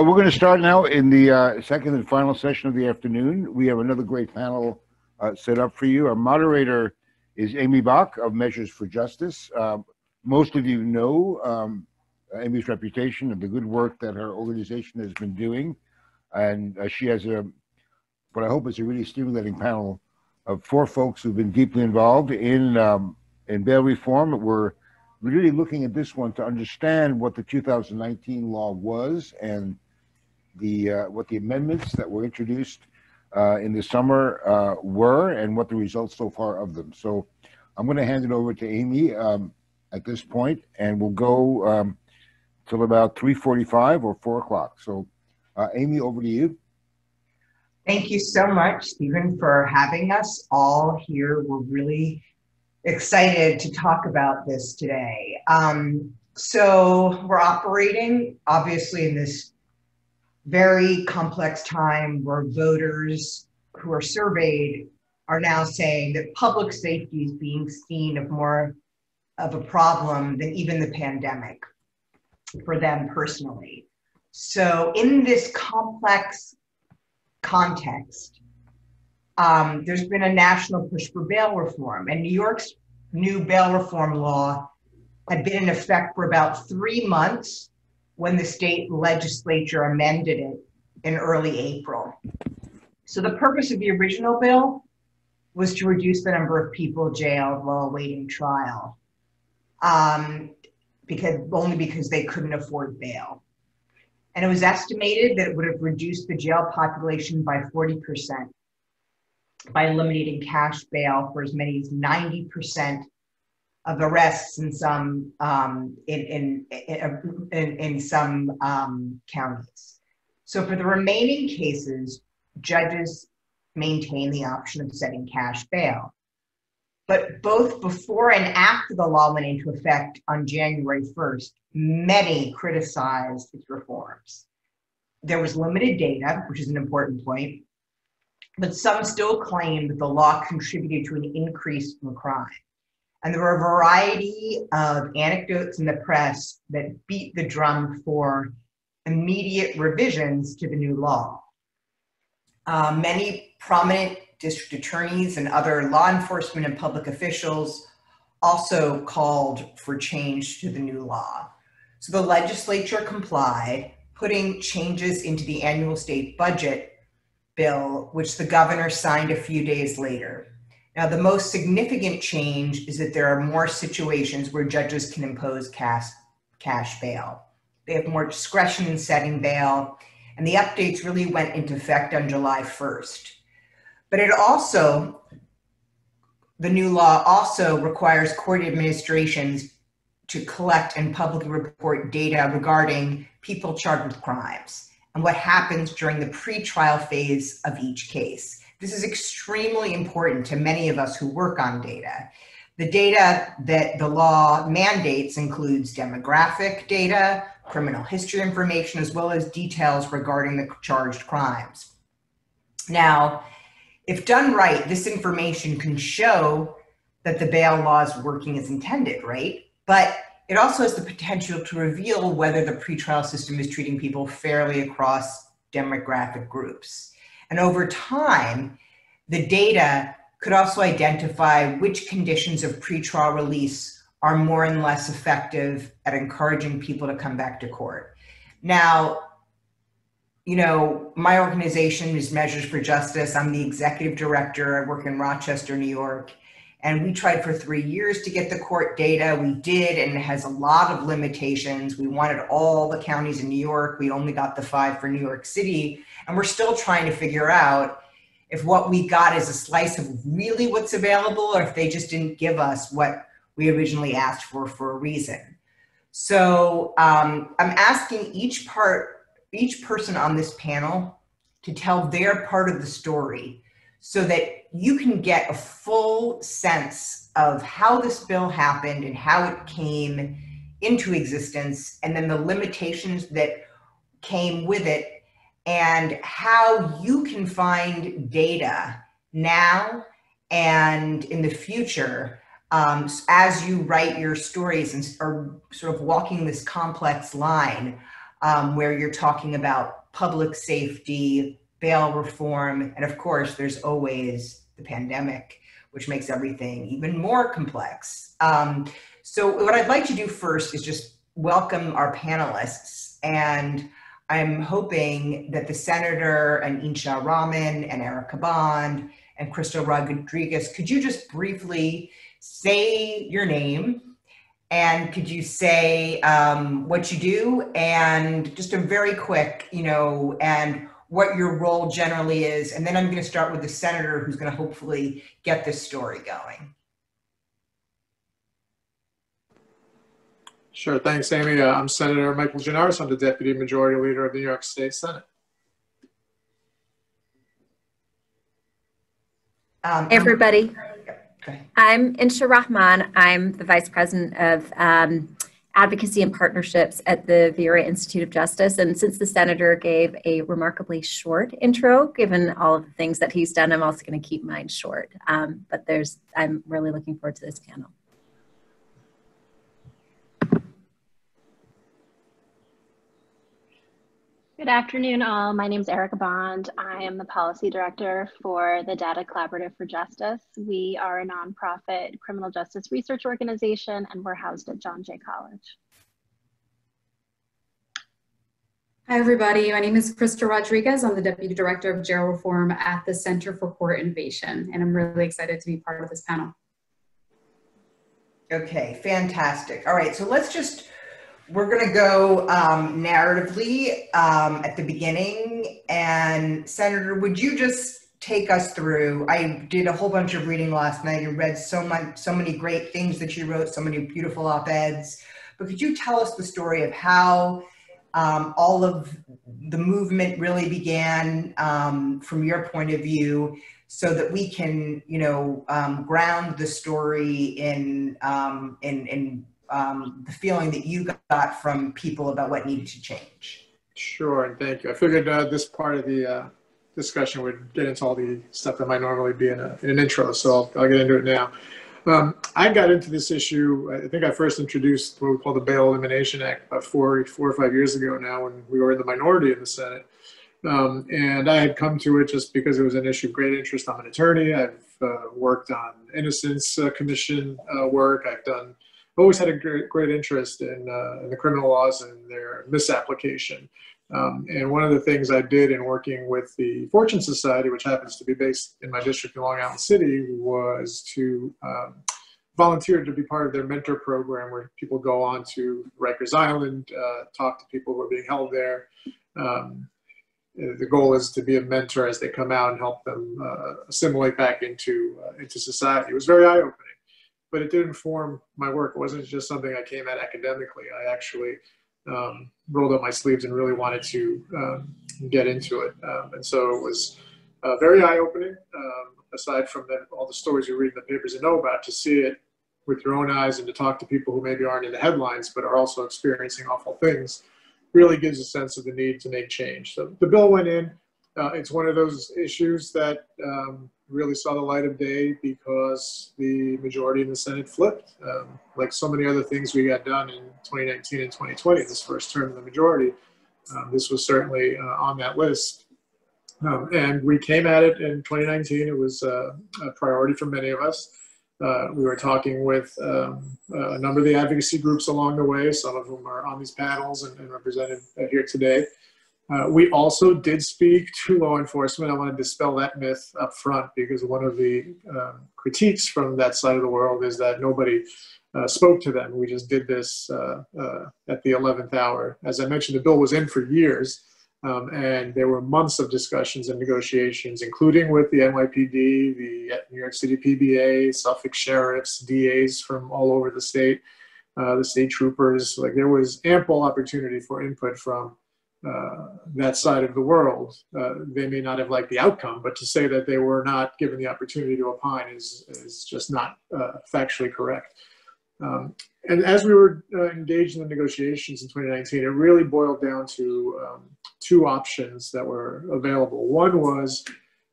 Uh, we're going to start now in the uh, second and final session of the afternoon. We have another great panel uh, set up for you. Our moderator is Amy Bach of Measures for Justice. Um, most of you know um, Amy's reputation and the good work that her organization has been doing. And uh, she has a, what I hope is a really stimulating panel of four folks who've been deeply involved in, um, in bail reform. We're really looking at this one to understand what the 2019 law was and the uh, what the amendments that were introduced uh, in the summer uh, were and what the results so far of them. So I'm going to hand it over to Amy um, at this point, and we'll go um, till about 3:45 or 4 o'clock. So, uh, Amy, over to you. Thank you so much, Stephen, for having us all here. We're really excited to talk about this today. Um, so we're operating obviously in this very complex time where voters who are surveyed are now saying that public safety is being seen of more of a problem than even the pandemic for them personally. So in this complex context, um, there's been a national push for bail reform, and New York's new bail reform law had been in effect for about three months when the state legislature amended it in early April. So the purpose of the original bill was to reduce the number of people jailed while awaiting trial, um, because only because they couldn't afford bail. And it was estimated that it would have reduced the jail population by 40% by eliminating cash bail for as many as 90% of arrests in some um, in, in, in, in, some um, counties. So for the remaining cases, judges maintain the option of setting cash bail. But both before and after the law went into effect on January 1st, many criticized its reforms. There was limited data, which is an important point, but some still claim that the law contributed to an increase in crime. And there were a variety of anecdotes in the press that beat the drum for immediate revisions to the new law. Uh, many prominent district attorneys and other law enforcement and public officials also called for change to the new law. So the legislature complied, putting changes into the annual state budget bill, which the governor signed a few days later. Now, the most significant change is that there are more situations where judges can impose cash, cash bail. They have more discretion in setting bail, and the updates really went into effect on July 1st. But it also, the new law also requires court administrations to collect and publicly report data regarding people charged with crimes and what happens during the pretrial phase of each case. This is extremely important to many of us who work on data. The data that the law mandates includes demographic data, criminal history information, as well as details regarding the charged crimes. Now, if done right, this information can show that the bail law is working as intended, right? But it also has the potential to reveal whether the pretrial system is treating people fairly across demographic groups. And over time, the data could also identify which conditions of pretrial release are more and less effective at encouraging people to come back to court. Now, you know, my organization is Measures for Justice. I'm the executive director. I work in Rochester, New York. And we tried for three years to get the court data. We did, and it has a lot of limitations. We wanted all the counties in New York. We only got the five for New York City. And we're still trying to figure out if what we got is a slice of really what's available or if they just didn't give us what we originally asked for for a reason. So um, I'm asking each part, each person on this panel to tell their part of the story so that you can get a full sense of how this bill happened and how it came into existence and then the limitations that came with it and how you can find data now and in the future um, as you write your stories and are sort of walking this complex line um, where you're talking about public safety, bail reform, and of course, there's always the pandemic, which makes everything even more complex. Um, so, what I'd like to do first is just welcome our panelists. And I'm hoping that the Senator and Insha Rahman and Erica Bond and Krystal Rodriguez, could you just briefly say your name and could you say um, what you do and just a very quick, you know, and what your role generally is. And then I'm going to start with the senator who's going to hopefully get this story going. Sure. Thanks, Amy. Uh, I'm Senator Michael Gianaris. I'm the Deputy Majority Leader of the New York State Senate. Um, Everybody. I'm Insha Rahman. I'm the Vice President of um, Advocacy and Partnerships at the Vera Institute of Justice. And since the Senator gave a remarkably short intro, given all of the things that he's done, I'm also going to keep mine short. Um, but there's, I'm really looking forward to this panel. Good afternoon, all. My name is Erica Bond. I am the Policy Director for the Data Collaborative for Justice. We are a nonprofit criminal justice research organization, and we're housed at John Jay College. Hi, everybody. My name is Krystal Rodriguez. I'm the Deputy Director of Jail Reform at the Center for Court Innovation, and I'm really excited to be part of this panel. Okay, fantastic. All right, so let's just we're going to go um, narratively um, at the beginning. And Senator, would you just take us through? I did a whole bunch of reading last night and read so much, so many great things that you wrote, so many beautiful op-eds. But could you tell us the story of how um, all of the movement really began um, from your point of view? so that we can, you know, um, ground the story in, um, in, in um, the feeling that you got from people about what needed to change. Sure, and thank you. I figured uh, this part of the uh, discussion would get into all the stuff that might normally be in, a, in an intro, so I'll, I'll, get into it now. Um, I got into this issue, I think I first introduced what we call the Bail Elimination Act about four, four or five years ago now when we were in the minority in the Senate. Um, and I had come to it just because it was an issue of great interest. I'm an attorney. I've uh, worked on Innocence uh, Commission uh, work. I've done always had a great, great interest in, uh, in, the criminal laws and their misapplication. Um, and one of the things I did in working with the Fortune Society, which happens to be based in my district in Long Island City, was to um, volunteer to be part of their mentor program where people go on to Rikers Island, uh, talk to people who are being held there. Um, the goal is to be a mentor as they come out and help them uh, assimilate back into uh, into society. It was very eye opening but it did inform my work. It wasn't just something I came at academically. I actually um, rolled up my sleeves and really wanted to um, get into it. Um, and so it was uh, very eye opening, um, aside from the, all the stories you read in the papers and know about, to see it with your own eyes and to talk to people who maybe aren't in the headlines but are also experiencing awful things really gives a sense of the need to make change. So the bill went in. Uh, it's one of those issues that um, really saw the light of day because the majority in the Senate flipped. Um, like so many other things we got done in 2019 and 2020, this first term of the majority, um, this was certainly uh, on that list. Um, and we came at it in 2019. It was uh, a priority for many of us. Uh, we were talking with um, a number of the advocacy groups along the way, some of whom are on these panels and, and represented here today. Uh, we also did speak to law enforcement. I want to dispel that myth up front because one of the um, critiques from that side of the world is that nobody uh, spoke to them. We just did this uh, uh at the 11th hour. As I mentioned, the bill was in for years, um, and there were months of discussions and negotiations, including with the NYPD, the New York City PBA, Suffolk sheriffs, DAs from all over the state, uh, the state troopers. Like there was ample opportunity for input from uh, that side of the world. Uh, they may not have liked the outcome, but to say that they were not given the opportunity to opine is, is just not uh, factually correct. Um, and as we were uh, engaged in the negotiations in 2019, it really boiled down to um, two options that were available. One was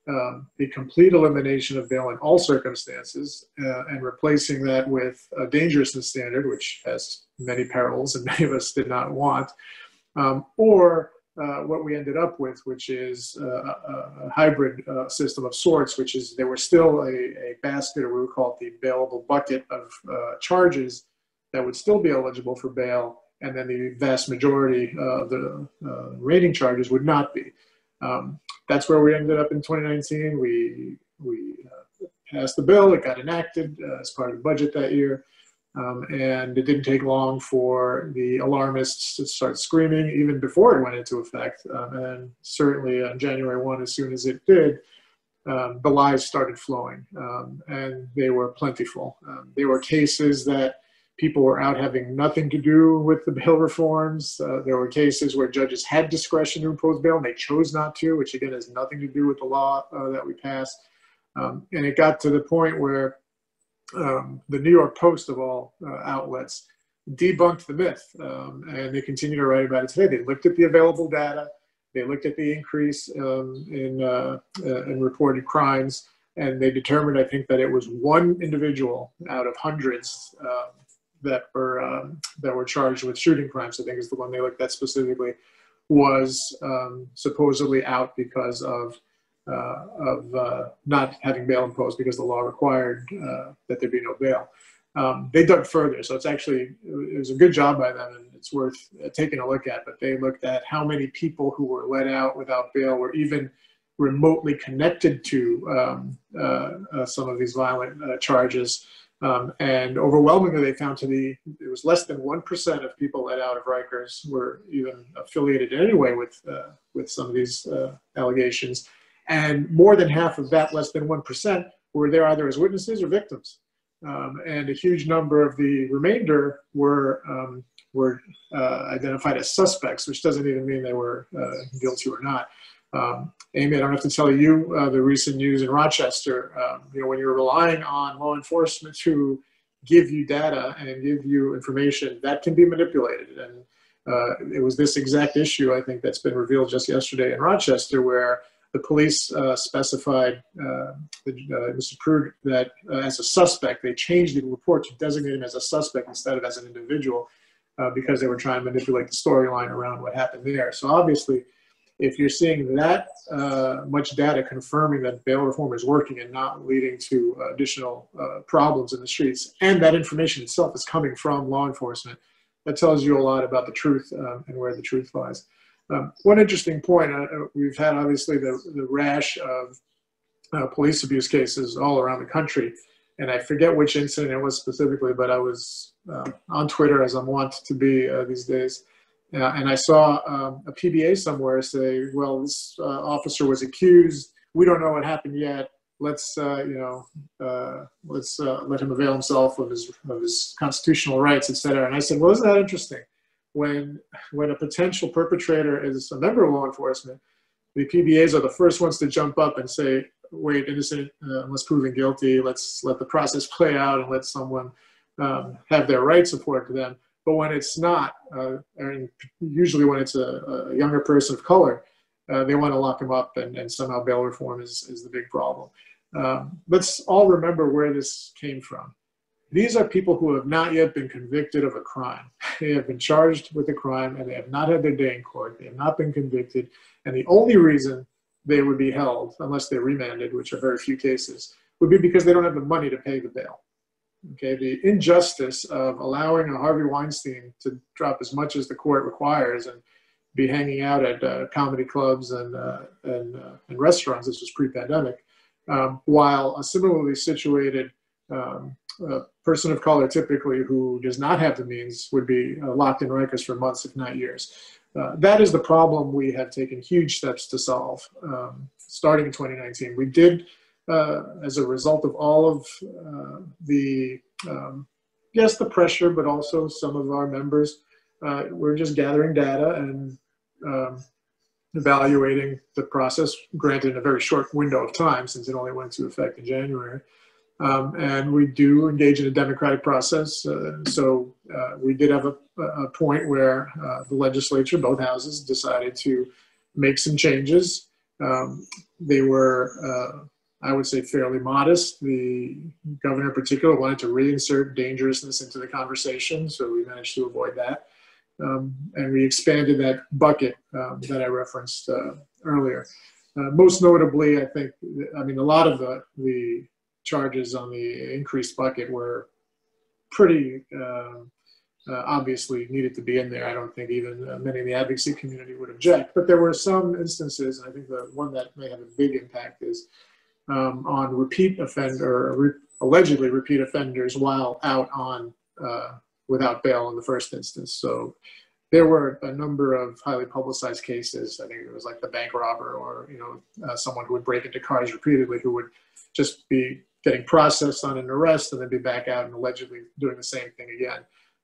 um, the complete elimination of bail in all circumstances uh, and replacing that with a dangerousness standard, which has many perils and many of us did not want um, or uh, what we ended up with, which is uh, a, hybrid uh, system of sorts, which is there was still a, a basket, or we would call it the bailable bucket of uh, charges that would still be eligible for bail, and then the vast majority of the uh, rating charges would not be. Um, that's where we ended up in 2019. We we uh, passed the bill. It got enacted as part of the budget that year. Um, and it didn't take long for the alarmists to start screaming even before it went into effect. Um, and certainly on January 1, as soon as it did, um, the lies started flowing um, and they were plentiful. Um, there were cases that people were out having nothing to do with the bail reforms. Uh, there were cases where judges had discretion to impose bail and they chose not to, which again has nothing to do with the law uh, that we passed. Um, and it got to the point where um, the New York Post of all uh, outlets debunked the myth, um, and they continue to write about it today. They looked at the available data, they looked at the increase um, in uh, uh, in reported crimes, and they determined, I think, that it was one individual out of hundreds um, that were um, that were charged with shooting crimes. I think is the one they looked at specifically was um, supposedly out because of uh, of uh, not having bail imposed because the law required uh, that there be no bail. Um, they dug further, so it's actually it was a good job by them, and it's worth taking a look at. But they looked at how many people who were let out without bail were even remotely connected to um, uh, uh, some of these violent uh, charges. Um, and overwhelmingly, they found to be it was less than one percent of people let out of Rikers were even affiliated in any way with with some of these allegations. And more than half of that, less than 1%, were there either as witnesses or victims. Um, and a huge number of the remainder were, um, were uh, identified as suspects, which doesn't even mean they were uh, guilty or not. Um, Amy, I don't have to tell you uh, the recent news in Rochester. Um, you know, when you're relying on law enforcement to give you data and give you information, that can be manipulated. And uh, it was this exact issue, I think, that's been revealed just yesterday in Rochester, where the police uh, specified uh, uh, Mr. Prude that uh, as a suspect, they changed the report to designate him as a suspect instead of as an individual uh, because they were trying to manipulate the storyline around what happened there. So obviously, if you're seeing that much data confirming that bail reform is working and not leading to additional problems in the streets, and that information itself is coming from law enforcement, that tells you a lot about the truth and where the truth lies. Um, one interesting point, uh, uh, we've had obviously the, the rash of uh, police abuse cases all around the country. And I forget which incident it was specifically, but I was uh, on Twitter as I'm wont to be uh, these days. Uh, and I saw um, a PBA somewhere say, well, this officer was accused. We don't know what happened yet. Let's, you know, let's let him avail himself of his, of his constitutional rights, et cetera. And I said, well, isn't that interesting? When when a potential perpetrator is a member of law enforcement, the PBAs are the first ones to jump up and say, "Wait, innocent uh, unless proven guilty. Let's let the process play out and let someone um, have their rights afforded to them." But when it's not, uh, and usually when it's a, a younger person of color, uh, they want to lock them up, and, and somehow bail reform is, is the big problem. Um, let's all remember where this came from. These are people who have not yet been convicted of a crime. They have been charged with a crime and they have not had their day in court. They have not been convicted. And the only reason they would be held, unless they're remanded, which are very few cases, would be because they don't have the money to pay the bail. Okay, the injustice of allowing a Harvey Weinstein to drop as much as the court requires and be hanging out at uh, comedy clubs and, uh, and, uh, and restaurants, this was pre pandemic, um, while a similarly situated um, a person of color typically who does not have the means would be uh, locked in Rikers for months, if not years. Uh, that is the problem we have taken huge steps to solve um, starting in 2019. We did, uh, as a result of all of uh, the, um, yes, the pressure, but also some of our members, uh, we're just gathering data and um, evaluating the process, granted in a very short window of time since it only went into effect in January. Um, and we do engage in a democratic process. Uh, so uh, we did have a, a point where uh, the legislature, both houses, decided to make some changes. Um, they were, uh, I would say, fairly modest. The governor, in particular, wanted to reinsert dangerousness into the conversation, so we managed to avoid that. um, and we expanded that bucket um, that I referenced uh, earlier. Uh, most notably, I think, I mean, a lot of the, the charges on the increased bucket were pretty um, uh, obviously needed to be in there. I don't think even uh, many in the advocacy community would object, but there were some instances, and I think the one that may have a big impact is um, on repeat offender, re allegedly repeat offenders while out on uh, without bail in the first instance. So there were a number of highly publicized cases. I think it was like the bank robber or, you know, uh, someone who would break into cars repeatedly who would just be getting processed on an arrest and then be back out and allegedly doing the same thing again.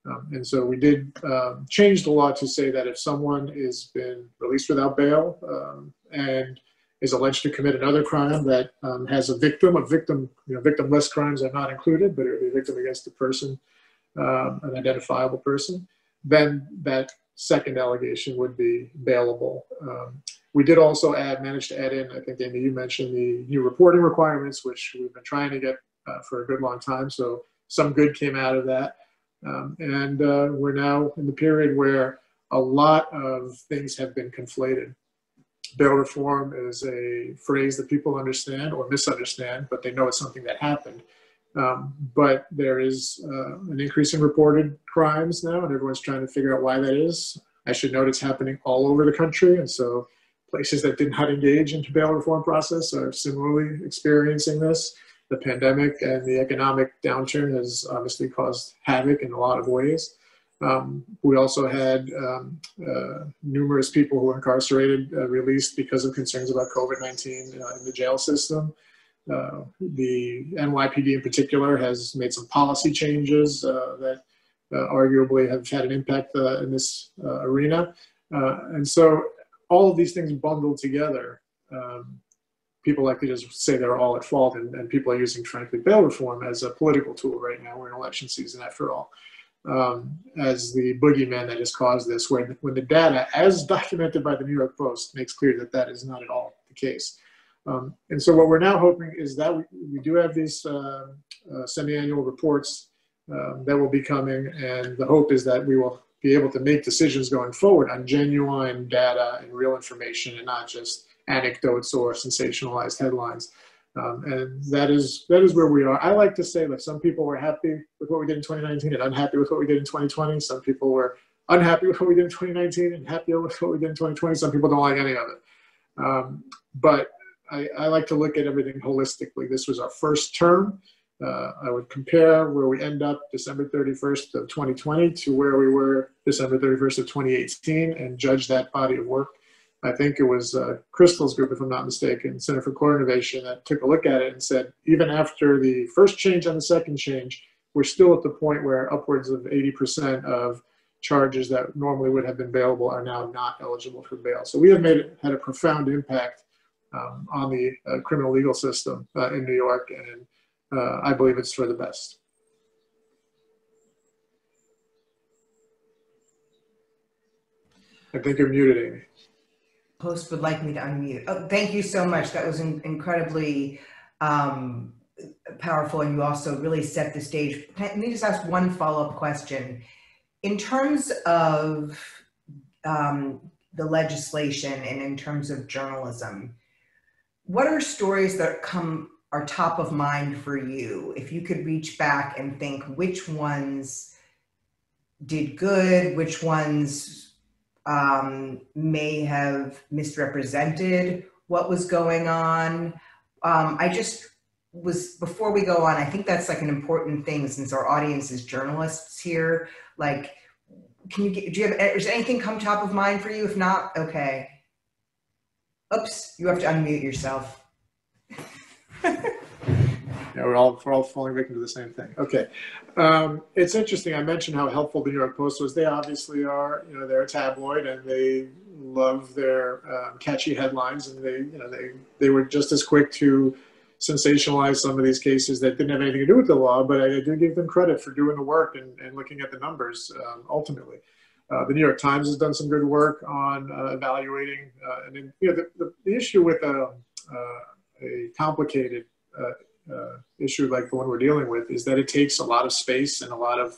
Um, and so we did um, change the law to say that if someone has been released without bail um, and is alleged to commit another crime that um, has a victim, a victim, you know, victimless crimes are not included, but it would be a victim against a person, um, an identifiable person, then that second allegation would be bailable. We did also add, manage to add in, I think, Amy, you mentioned the new reporting requirements, which we've been trying to get uh, for a good long time. So some good came out of that. Um, and uh, we're now in the period where a lot of things have been conflated. Bail reform is a phrase that people understand or misunderstand, but they know it's something that happened. Um, but there is uh, an increase in reported crimes now, and everyone's trying to figure out why that is. I should note it's happening all over the country, and so places that did not engage into bail reform process are similarly experiencing this. The pandemic and the economic downturn has obviously caused havoc in a lot of ways. Um, we also had um, uh, numerous people who were incarcerated uh, released because of concerns about COVID-19 uh, in the jail system. Uh, the NYPD in particular has made some policy changes uh, that uh, arguably have had an impact in this arena. and so all of these things bundled together, um, people like to just say they're all at fault and, and, people are using, frankly, bail reform as a political tool right now. We're in election season after all. Um, as the boogeyman that has caused this, when, when the data, as documented by the New York Post, makes clear that that is not at all the case. Um, and so what we're now hoping is that we, we do have these uh, uh, semi-annual reports um, that will be coming, and the hope is that we will be able to make decisions going forward on genuine data and real information and not just anecdotes or sensationalized headlines. Um, and that is that is where we are. I like to say that some people were happy with what we did in 2019 and unhappy with what we did in 2020. Some people were unhappy with what we did in 2019 and happier with what we did in 2020. Some people don't like any of it. Um, but I, I, like to look at everything holistically. This was our first term. Uh, I would compare where we end up December 31st of 2020 to where we were December 31st of 2018 and judge that body of work. I think it was uh, Krystal's group, if I'm not mistaken, Center for Court Innovation, that took a look at it and said, even after the first change and the second change, we're still at the point where upwards of 80% of charges that normally would have been bailable are now not eligible for bail. So we have made had a profound impact um, on the uh, criminal legal system uh, in New York, and uh, I believe it's for the best. I think you're muted, Amy. Host would like me to unmute. Oh, thank you so much. That was in incredibly um, powerful, and you also really set the stage. Let me just ask one follow-up question. In terms of um, the legislation and in terms of journalism, what are stories that come are top of mind for you? If you could reach back and think which ones did good, which ones um, may have misrepresented what was going on. Um, I just was before we go on. I think that's like an important thing since our audience is journalists here. Like, can you get? Do you have? Is anything come top of mind for you? If not, okay. Oops, you have to unmute yourself. yeah, we're all we're all falling victim to the same thing. Okay, um, it's interesting. I mentioned how helpful the New York Post was. They obviously are. You know, they're a tabloid, and they love their um, catchy headlines, and they you know they they were just as quick to sensationalize some of these cases that didn't have anything to do with the law. But I, I do give them credit for doing the work and, and looking at the numbers um, ultimately. Uh, the New York Times has done some good work on uh, evaluating, uh, and then, you know, the, the, the, issue with a, uh, a complicated uh, uh, issue like the one we're dealing with is that it takes a lot of space and a lot of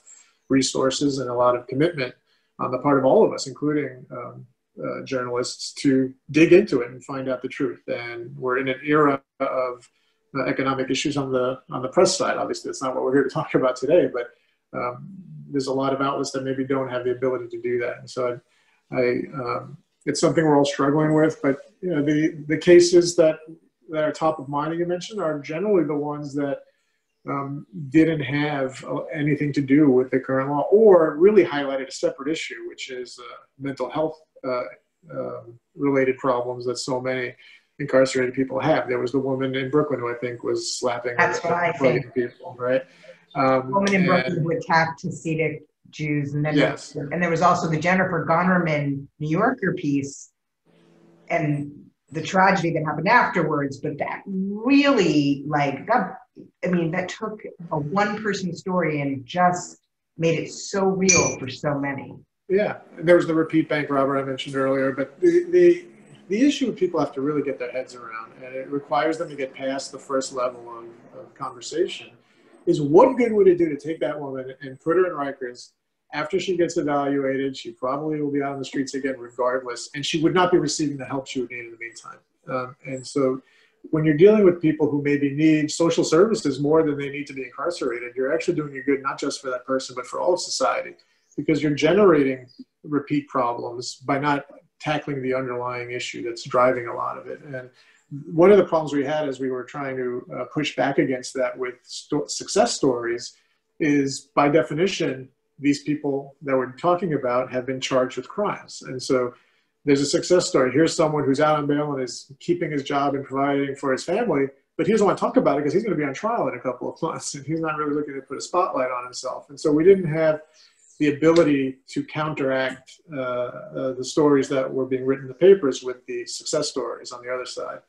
resources and a lot of commitment on the part of all of us, including um, uh, journalists, to dig into it and find out the truth. And we're in an era of uh, economic issues on the on the press side. Obviously, that's not what we're here to talk about today, but um, there's a lot of outlets that maybe don't have the ability to do that. And so, I, I um, it's something we're all struggling with. But you know, the the cases that that are top of mind that you mentioned are generally the ones that um, didn't have uh, anything to do with the current law or really highlighted a separate issue, which is uh, mental health uh, um, related problems that so many incarcerated people have. There was the woman in Brooklyn who I think was slapping That's what I think. people, right? Um, woman in Brooklyn who attacked Hasidic Jews, and then yes. there, and there was also the Jennifer Gonnerman New Yorker piece, and the tragedy that happened afterwards. But that really, like that, I mean, that took a one-person story and just made it so real for so many. Yeah, there was the repeat bank robber I mentioned earlier, but the the the issue people have to really get their heads around, and it requires them to get past the first level of, of conversation, is what good would it do to take that woman and put her in Rikers after she gets evaluated? She probably will be out on the streets again regardless, and she would not be receiving the help she would need in the meantime. Um, and so when you're dealing with people who maybe need social services more than they need to be incarcerated, you're actually doing a good not just for that person, but for all of society because you're generating repeat problems by not tackling the underlying issue that's driving a lot of it. And one of the problems we had as we were trying to uh, push back against that with sto- success stories is by definition, these people that we're talking about have been charged with crimes. And so there's a success story. Here's someone who's out on bail and is keeping his job and providing for his family, but he doesn't want to talk about it because he's going to be on trial in a couple of months and he's not really looking to put a spotlight on himself. And so we didn't have the ability to counteract uh, uh, the stories that were being written in the papers with the success stories on the other side.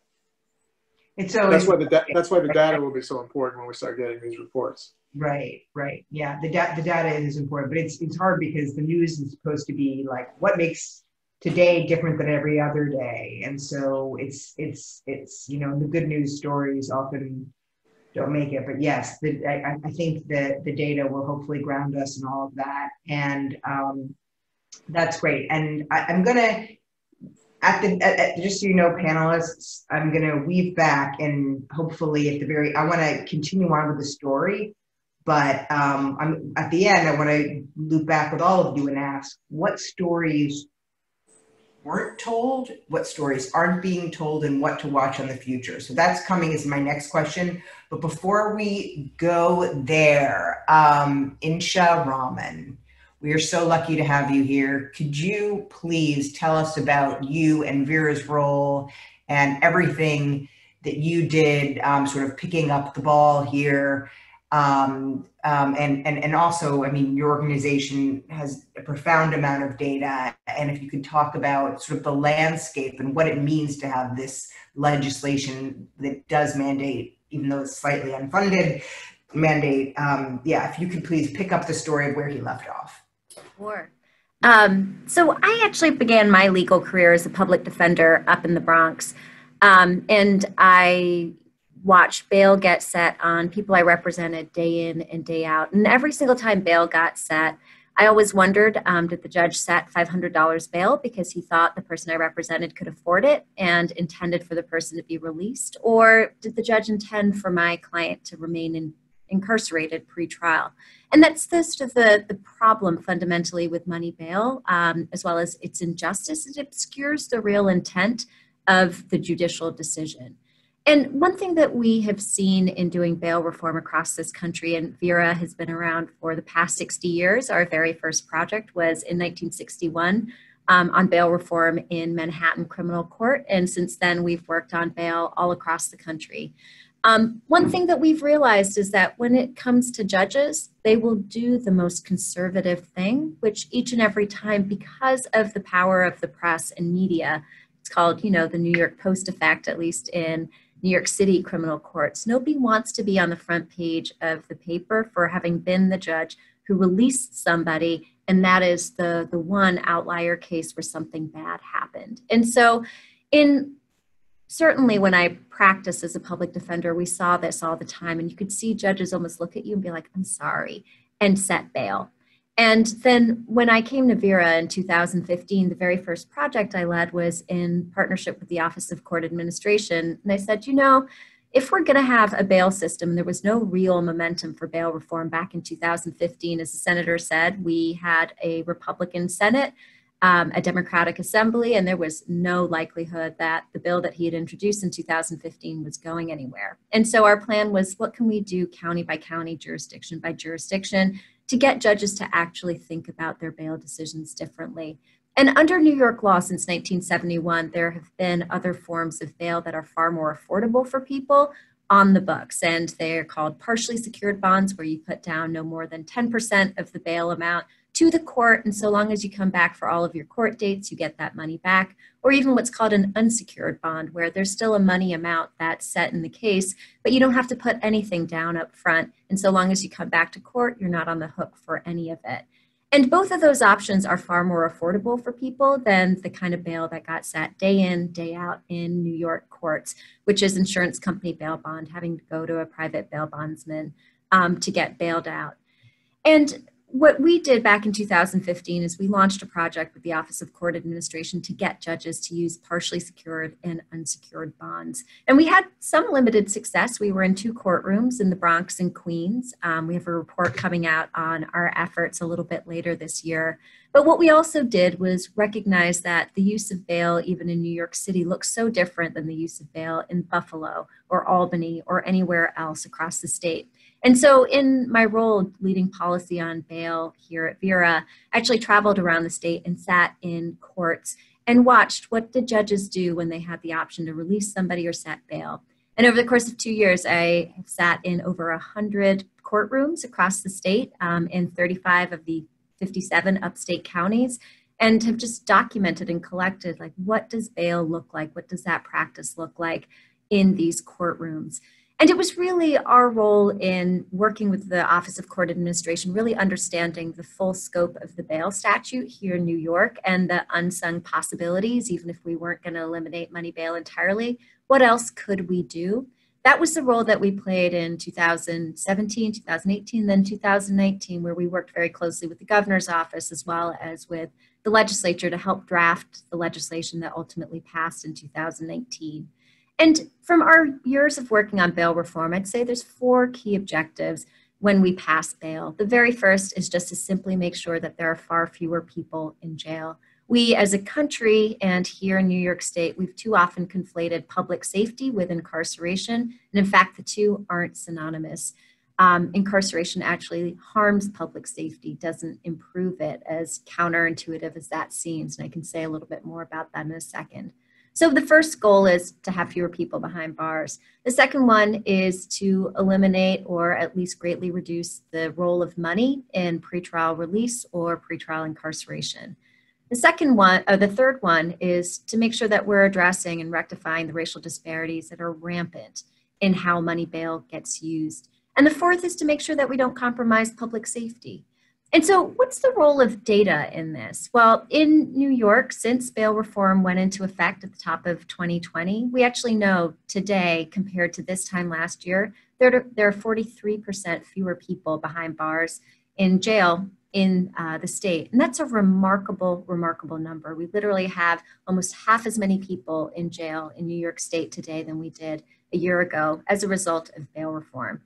It's always, that's why the that's why the data will be so important when we start getting these reports. Right, right, yeah. The data the data is important, but it's it's hard because the news is supposed to be like what makes today different than every other day, and so it's it's it's you know the good news stories often don't make it. But yes, the, I, I, think that the data will hopefully ground us in all of that. And um, that's great. And I, am going to, at the, at, at, just so you know, panelists, I'm going to weave back and hopefully at the very, I want to continue on with the story. But um, I'm, at the end, I want to loop back with all of you and ask what stories weren't told, what stories aren't being told, and what to watch on the future. So that's coming as my next question. But before we go there, um, Insha Rahman, we are so lucky to have you here. Could you please tell us about you and Vera's role and everything that you did, um, sort of picking up the ball here? Um, um, and, and, and also, I mean, your organization has a profound amount of data. And if you could talk about sort of the landscape and what it means to have this legislation that does mandate, even though it's slightly unfunded, mandate. Um, yeah, if you could please pick up the story of where he left off. Sure. Um, so I actually began my legal career as a public defender up in the Bronx. Um, and I watched bail get set on people I represented day in and day out. And every single time bail got set, I always wondered um, did the judge set $500 bail because he thought the person I represented could afford it and intended for the person to be released? Or did the judge intend for my client to remain in, incarcerated pre-trial? And that's the, sort of the, the problem fundamentally with money bail, um, as well as its injustice. It obscures the real intent of the judicial decision. And one thing that we have seen in doing bail reform across this country, and Vera has been around for the past 60 years, our very first project was in 1961 um, on bail reform in Manhattan Criminal Court. And since then, we've worked on bail all across the country. Um, one thing that we've realized is that when it comes to judges, they will do the most conservative thing, which each and every time, because of the power of the press and media, it's called, you know, the New York Post effect, at least in New York City criminal courts. Nobody wants to be on the front page of the paper for having been the judge who released somebody, and that is the, the one outlier case where something bad happened. And so, in certainly when I practiced as a public defender, we saw this all the time, and you could see judges almost look at you and be like, I'm sorry, and set bail. And then when I came to Vera in 2015, the very first project I led was in partnership with the Office of Court Administration. And I said, you know, if we're going to have a bail system, there was no real momentum for bail reform back in 2015. As the senator said, we had a Republican Senate, um, a Democratic Assembly, and there was no likelihood that the bill that he had introduced in 2015 was going anywhere. And so our plan was what can we do county by county, jurisdiction by jurisdiction to get judges to actually think about their bail decisions differently. And under New York law since 1971, there have been other forms of bail that are far more affordable for people on the books. And they're called partially secured bonds, where you put down no more than 10% of the bail amount to the court. And so long as you come back for all of your court dates, you get that money back. Or even what's called an unsecured bond, where there's still a money amount that's set in the case, but you don't have to put anything down up front. And so long as you come back to court, you're not on the hook for any of it. And both of those options are far more affordable for people than the kind of bail that got set day in, day out in New York courts, which is insurance company bail bond, having to go to a private bail bondsman um, to get bailed out. And what we did back in 2015 is we launched a project with the Office of Court Administration to get judges to use partially secured and unsecured bonds. And we had some limited success. We were in two courtrooms in the Bronx and Queens. Um, we have a report coming out on our efforts a little bit later this year. But what we also did was recognize that the use of bail, even in New York City, looks so different than the use of bail in Buffalo or Albany or anywhere else across the state. And so, in my role leading policy on bail here at Vera, I actually traveled around the state and sat in courts and watched what did judges do when they had the option to release somebody or set bail. And over the course of two years, I have sat in over 100 courtrooms across the state um, in 35 of the 57 upstate counties and have just documented and collected like what does bail look like what does that practice look like in these courtrooms and it was really our role in working with the Office of Court Administration, really understanding the full scope of the bail statute here in New York and the unsung possibilities, even if we weren't going to eliminate money bail entirely. What else could we do? That was the role that we played in 2017, 2018, then 2019, where we worked very closely with the governor's office as well as with the legislature to help draft the legislation that ultimately passed in 2019. And from our years of working on bail reform, I'd say there's four key objectives when we pass bail. The very first is just to simply make sure that there are far fewer people in jail. We as a country and here in New York State, we've too often conflated public safety with incarceration. And in fact, the two aren't synonymous. Um, incarceration actually harms public safety, doesn't improve it, as counterintuitive as that seems. And I can say a little bit more about that in a second. So the first goal is to have fewer people behind bars. The second one is to eliminate or at least greatly reduce the role of money in pretrial release or pretrial incarceration. The second one, or the third one, is to make sure that we're addressing and rectifying the racial disparities that are rampant in how money bail gets used. And the fourth is to make sure that we don't compromise public safety. And so, what's the role of data in this? Well, in New York, since bail reform went into effect at the top of 2020, we actually know today, compared to this time last year, there, there are 43% fewer people behind bars in jail in uh, the state. And that's a remarkable, remarkable number. We literally have almost half as many people in jail in New York State today than we did a year ago as a result of bail reform.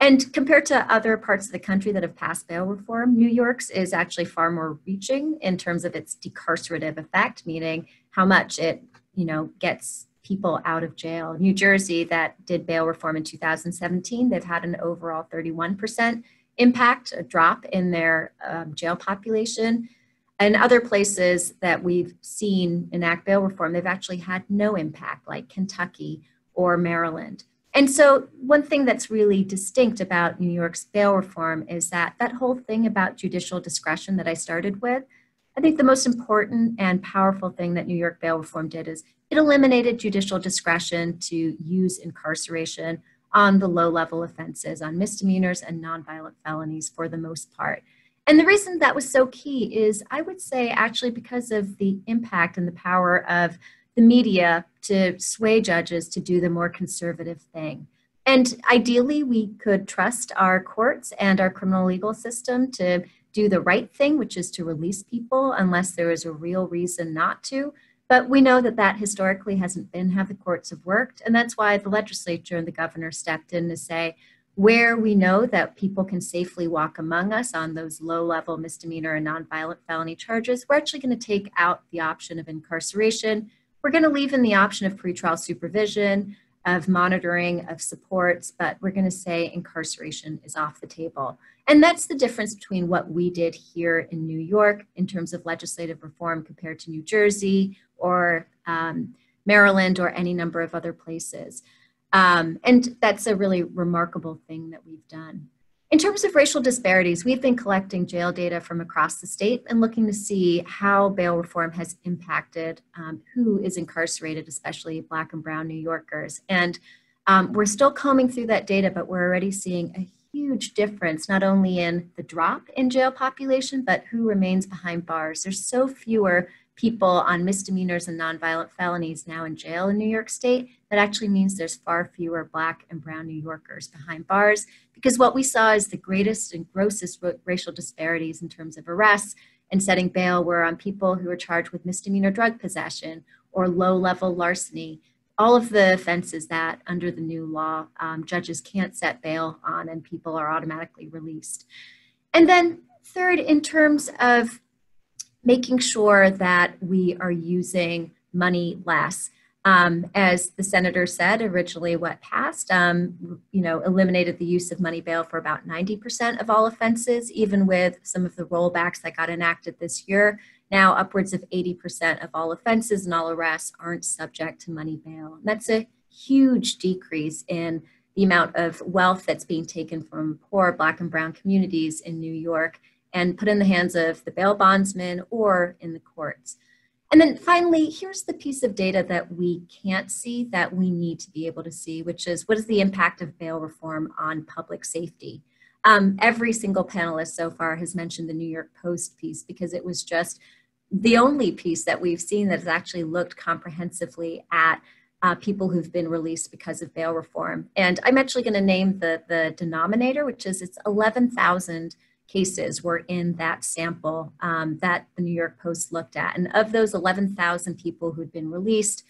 And compared to other parts of the country that have passed bail reform, New York's is actually far more reaching in terms of its decarcerative effect, meaning how much it, you know, gets people out of jail. New Jersey, that did bail reform in 2017, they've had an overall 31% impact, a drop in their um, jail population. And other places that we've seen enact bail reform, they've actually had no impact, like Kentucky or Maryland. And so, one thing that's really distinct about New York's bail reform is that that whole thing about judicial discretion that I started with, I think the most important and powerful thing that New York bail reform did is it eliminated judicial discretion to use incarceration on the low level offenses, on misdemeanors and nonviolent felonies for the most part. And the reason that was so key is, I would say, actually, because of the impact and the power of the media to sway judges to do the more conservative thing. And ideally, we could trust our courts and our criminal legal system to do the right thing, which is to release people unless there is a real reason not to. But we know that that historically hasn't been how the courts have worked. And that's why the legislature and the governor stepped in to say, where we know that people can safely walk among us on those low level misdemeanor and nonviolent felony charges, we're actually going to take out the option of incarceration. We're going to leave in the option of pretrial supervision, of monitoring, of supports, but we're going to say incarceration is off the table. And that's the difference between what we did here in New York in terms of legislative reform compared to New Jersey or um, Maryland or any number of other places. Um, and that's a really remarkable thing that we've done. In terms of racial disparities, we've been collecting jail data from across the state and looking to see how bail reform has impacted um, who is incarcerated, especially Black and Brown New Yorkers. And um, we're still combing through that data, but we're already seeing a huge difference, not only in the drop in jail population, but who remains behind bars. There's so fewer people on misdemeanors and nonviolent felonies now in jail in New York State, that actually means there's far fewer Black and Brown New Yorkers behind bars. Because what we saw is the greatest and grossest racial disparities in terms of arrests and setting bail were on people who were charged with misdemeanor drug possession or low level larceny. All of the offenses that, under the new law, um, judges can't set bail on and people are automatically released. And then, third, in terms of making sure that we are using money less. Um, as the senator said, originally what passed, um, you know, eliminated the use of money bail for about 90% of all offenses, even with some of the rollbacks that got enacted this year. Now, upwards of 80% of all offenses and all arrests aren't subject to money bail. And that's a huge decrease in the amount of wealth that's being taken from poor Black and Brown communities in New York and put in the hands of the bail bondsman or in the courts. And then finally, here's the piece of data that we can't see that we need to be able to see, which is what is the impact of bail reform on public safety? Um, every single panelist so far has mentioned the New York Post piece because it was just the only piece that we've seen that has actually looked comprehensively at uh, people who've been released because of bail reform. And I'm actually going to name the, the denominator, which is it's 11,000 cases were in that sample um, that the New York Post looked at. And of those 11,000 people who'd been released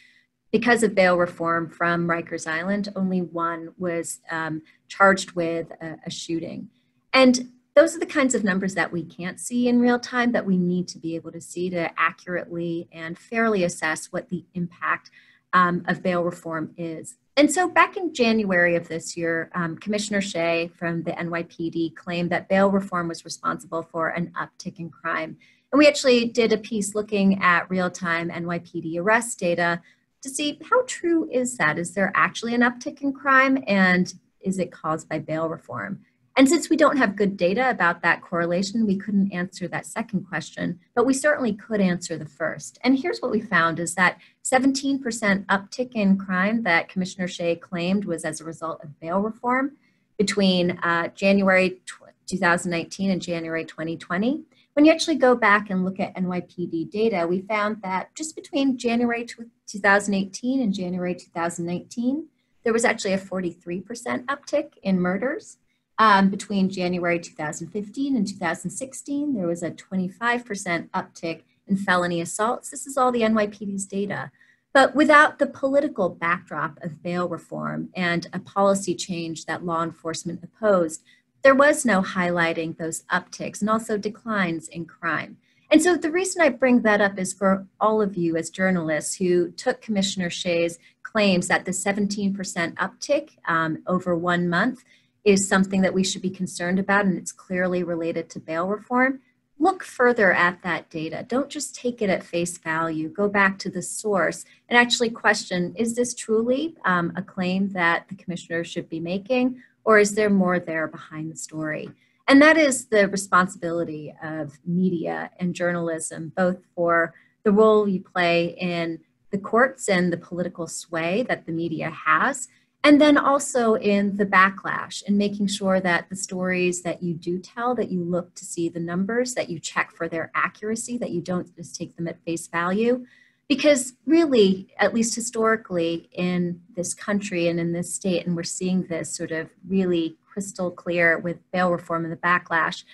because of bail reform from Rikers Island, only one was um, charged with a, a shooting. And those are the kinds of numbers that we can't see in real time that we need to be able to see to accurately and fairly assess what the impact um, of bail reform is. And so back in January of this year, um, Commissioner Shea from the NYPD claimed that bail reform was responsible for an uptick in crime. And we actually did a piece looking at real time NYPD arrest data to see how true is that? Is there actually an uptick in crime and is it caused by bail reform? And since we don't have good data about that correlation, we couldn't answer that second question, but we certainly could answer the first. And here's what we found is that 17% uptick in crime that Commissioner Shea claimed was as a result of bail reform between uh, January 2019 and January 2020. When you actually go back and look at NYPD data, we found that just between January 2018 and January 2019, there was actually a 43% uptick in murders. Um, between January 2015 and 2016, there was a 25% uptick in felony assaults. This is all the NYPD's data. But without the political backdrop of bail reform and a policy change that law enforcement opposed, there was no highlighting those upticks and also declines in crime. And so the reason I bring that up is for all of you as journalists who took Commissioner Shea's claims that the 17% uptick um, over one month is something that we should be concerned about and it's clearly related to bail reform, look further at that data. Don't just take it at face value. Go back to the source and actually question is this truly um, a claim that the commissioner should be making, or is there more there behind the story? And that is the responsibility of media and journalism, both for the role you play in the courts and the political sway that the media has, and then also in the backlash and making sure that the stories that you do tell that you look to see the numbers that you check for their accuracy that you don't just take them at face value. Because really at least historically in this country and in this state and we're seeing this sort of really crystal clear with bail reform and the backlash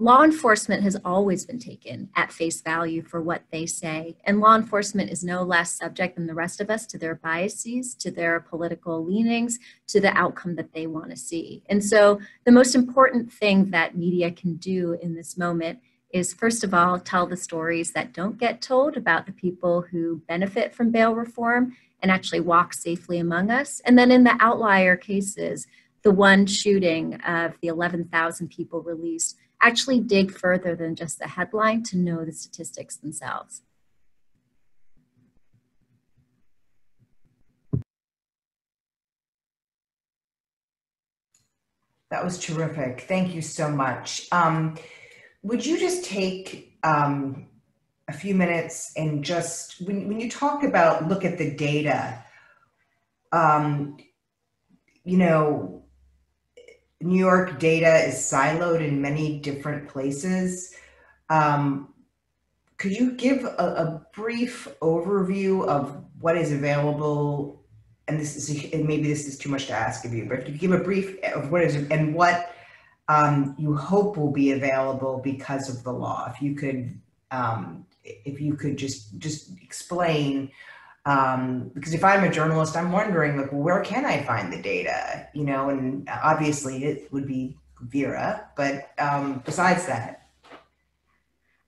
law enforcement has always been taken at face value for what they say. And law enforcement is no less subject than the rest of us to their biases, to their political leanings, to the outcome that they want to see. And so the most important thing that media can do in this moment is first of all, tell the stories that don't get told about the people who benefit from bail reform and actually walk safely among us. And then in the outlier cases, the one shooting of the 11,000 people released actually dig further than just the headline to know the statistics themselves. That was terrific. Thank you so much. Um, would you just take um, a few minutes and just, when, when you talk about look at the data, um, you know, New York data is siloed in many different places. Um, could you give a, a, brief overview of what is available? And this is and maybe this is too much to ask of you, but if you give a brief of what is and what um, you hope will be available because of the law. If you could, um, if you could just just explain um, because if I'm a journalist, I'm wondering like, where can I find the data? You know, and obviously it would be Vera, but um, besides that.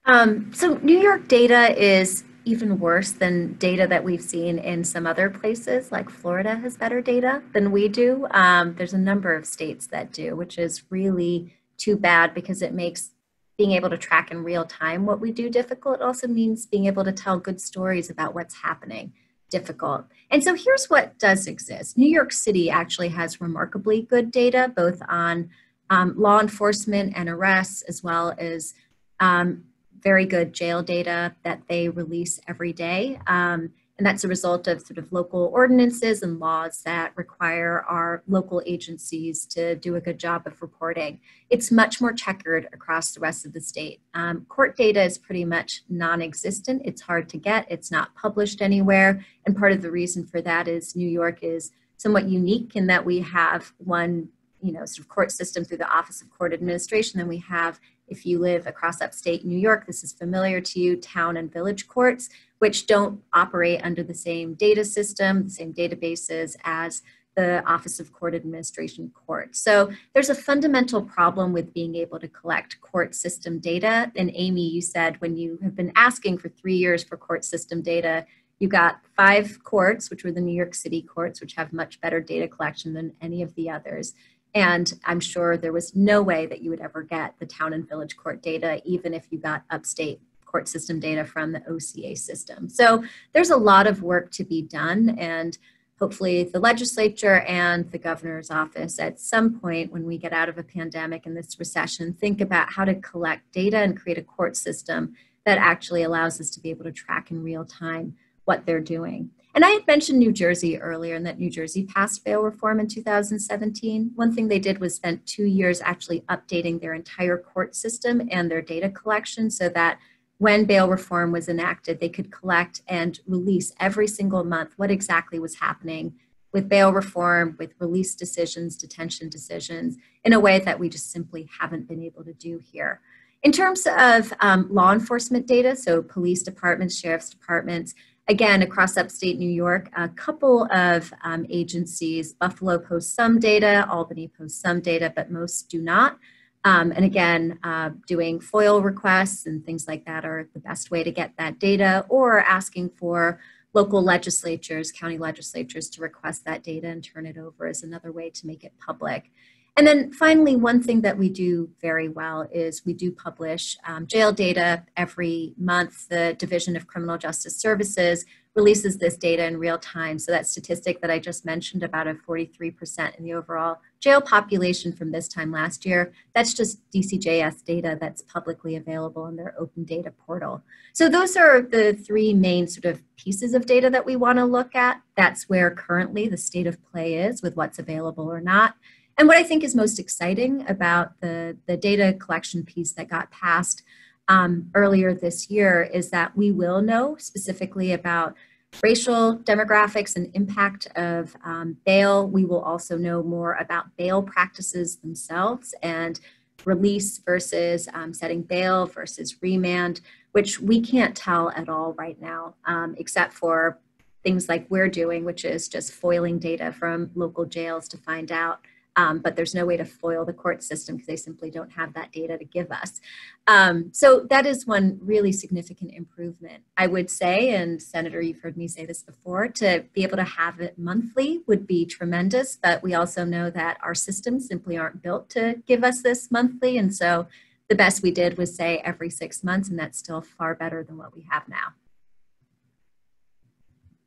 Um, so New York data is even worse than data that we've seen in some other places, like Florida has better data than we do. Um, there's a number of states that do, which is really too bad because it makes being able to track in real time what we do difficult. It also means being able to tell good stories about what's happening difficult. And so here's what does exist. New York City actually has remarkably good data, both on um, law enforcement and arrests, as well as um, very good jail data that they release every day. Um, and that's a result of sort of local ordinances and laws that require our local agencies to do a good job of reporting. It's much more checkered across the rest of the state. Um, court data is pretty much non existent. It's hard to get, it's not published anywhere. And part of the reason for that is New York is somewhat unique in that we have one you know sort of court system through the office of court administration then we have if you live across upstate new york this is familiar to you town and village courts which don't operate under the same data system, the same databases as the Office of Court Administration Court. So there's a fundamental problem with being able to collect court system data. And Amy, you said when you have been asking for three years for court system data, you got five courts, which were the New York City courts, which have much better data collection than any of the others. And I'm sure there was no way that you would ever get the town and village court data, even if you got upstate court system data from the OCA system. So there's a lot of work to be done and hopefully the legislature and the governor's office at some point when we get out of a pandemic and this recession think about how to collect data and create a court system that actually allows us to be able to track in real time what they're doing. And I had mentioned New Jersey earlier and that New Jersey passed bail reform in 2017. One thing they did was spent two years actually updating their entire court system and their data collection so that when bail reform was enacted, they could collect and release every single month what exactly was happening with bail reform, with release decisions, detention decisions, in a way that we just simply haven't been able to do here. In terms of um, law enforcement data, so police departments, sheriff's departments, again, across upstate New York, a couple of um, agencies, Buffalo posts some data, Albany posts some data, but most do not. Um, and again, uh, doing FOIL requests and things like that are the best way to get that data, or asking for local legislatures, county legislatures to request that data and turn it over is another way to make it public. And then finally, one thing that we do very well is we do publish um, jail data every month. The Division of Criminal Justice Services releases this data in real time. So that statistic that I just mentioned about a 43% in the overall jail population from this time last year, that's just DCJS data that's publicly available in their open data portal. So those are the three main sort of pieces of data that we want to look at. That's where currently the state of play is with what's available or not. And what I think is most exciting about the, the data collection piece that got passed um, earlier this year is that we will know specifically about racial demographics and impact of um, bail. We will also know more about bail practices themselves and release versus um, setting bail versus remand, which we can't tell at all right now, um, except for things like we're doing, which is just foiling data from local jails to find out um, but there's no way to foil the court system because they simply don't have that data to give us. Um, so that is one really significant improvement. I would say, and Senator, you've heard me say this before, to be able to have it monthly would be tremendous, but we also know that our systems simply aren't built to give us this monthly. And so the best we did was say every six months, and that's still far better than what we have now.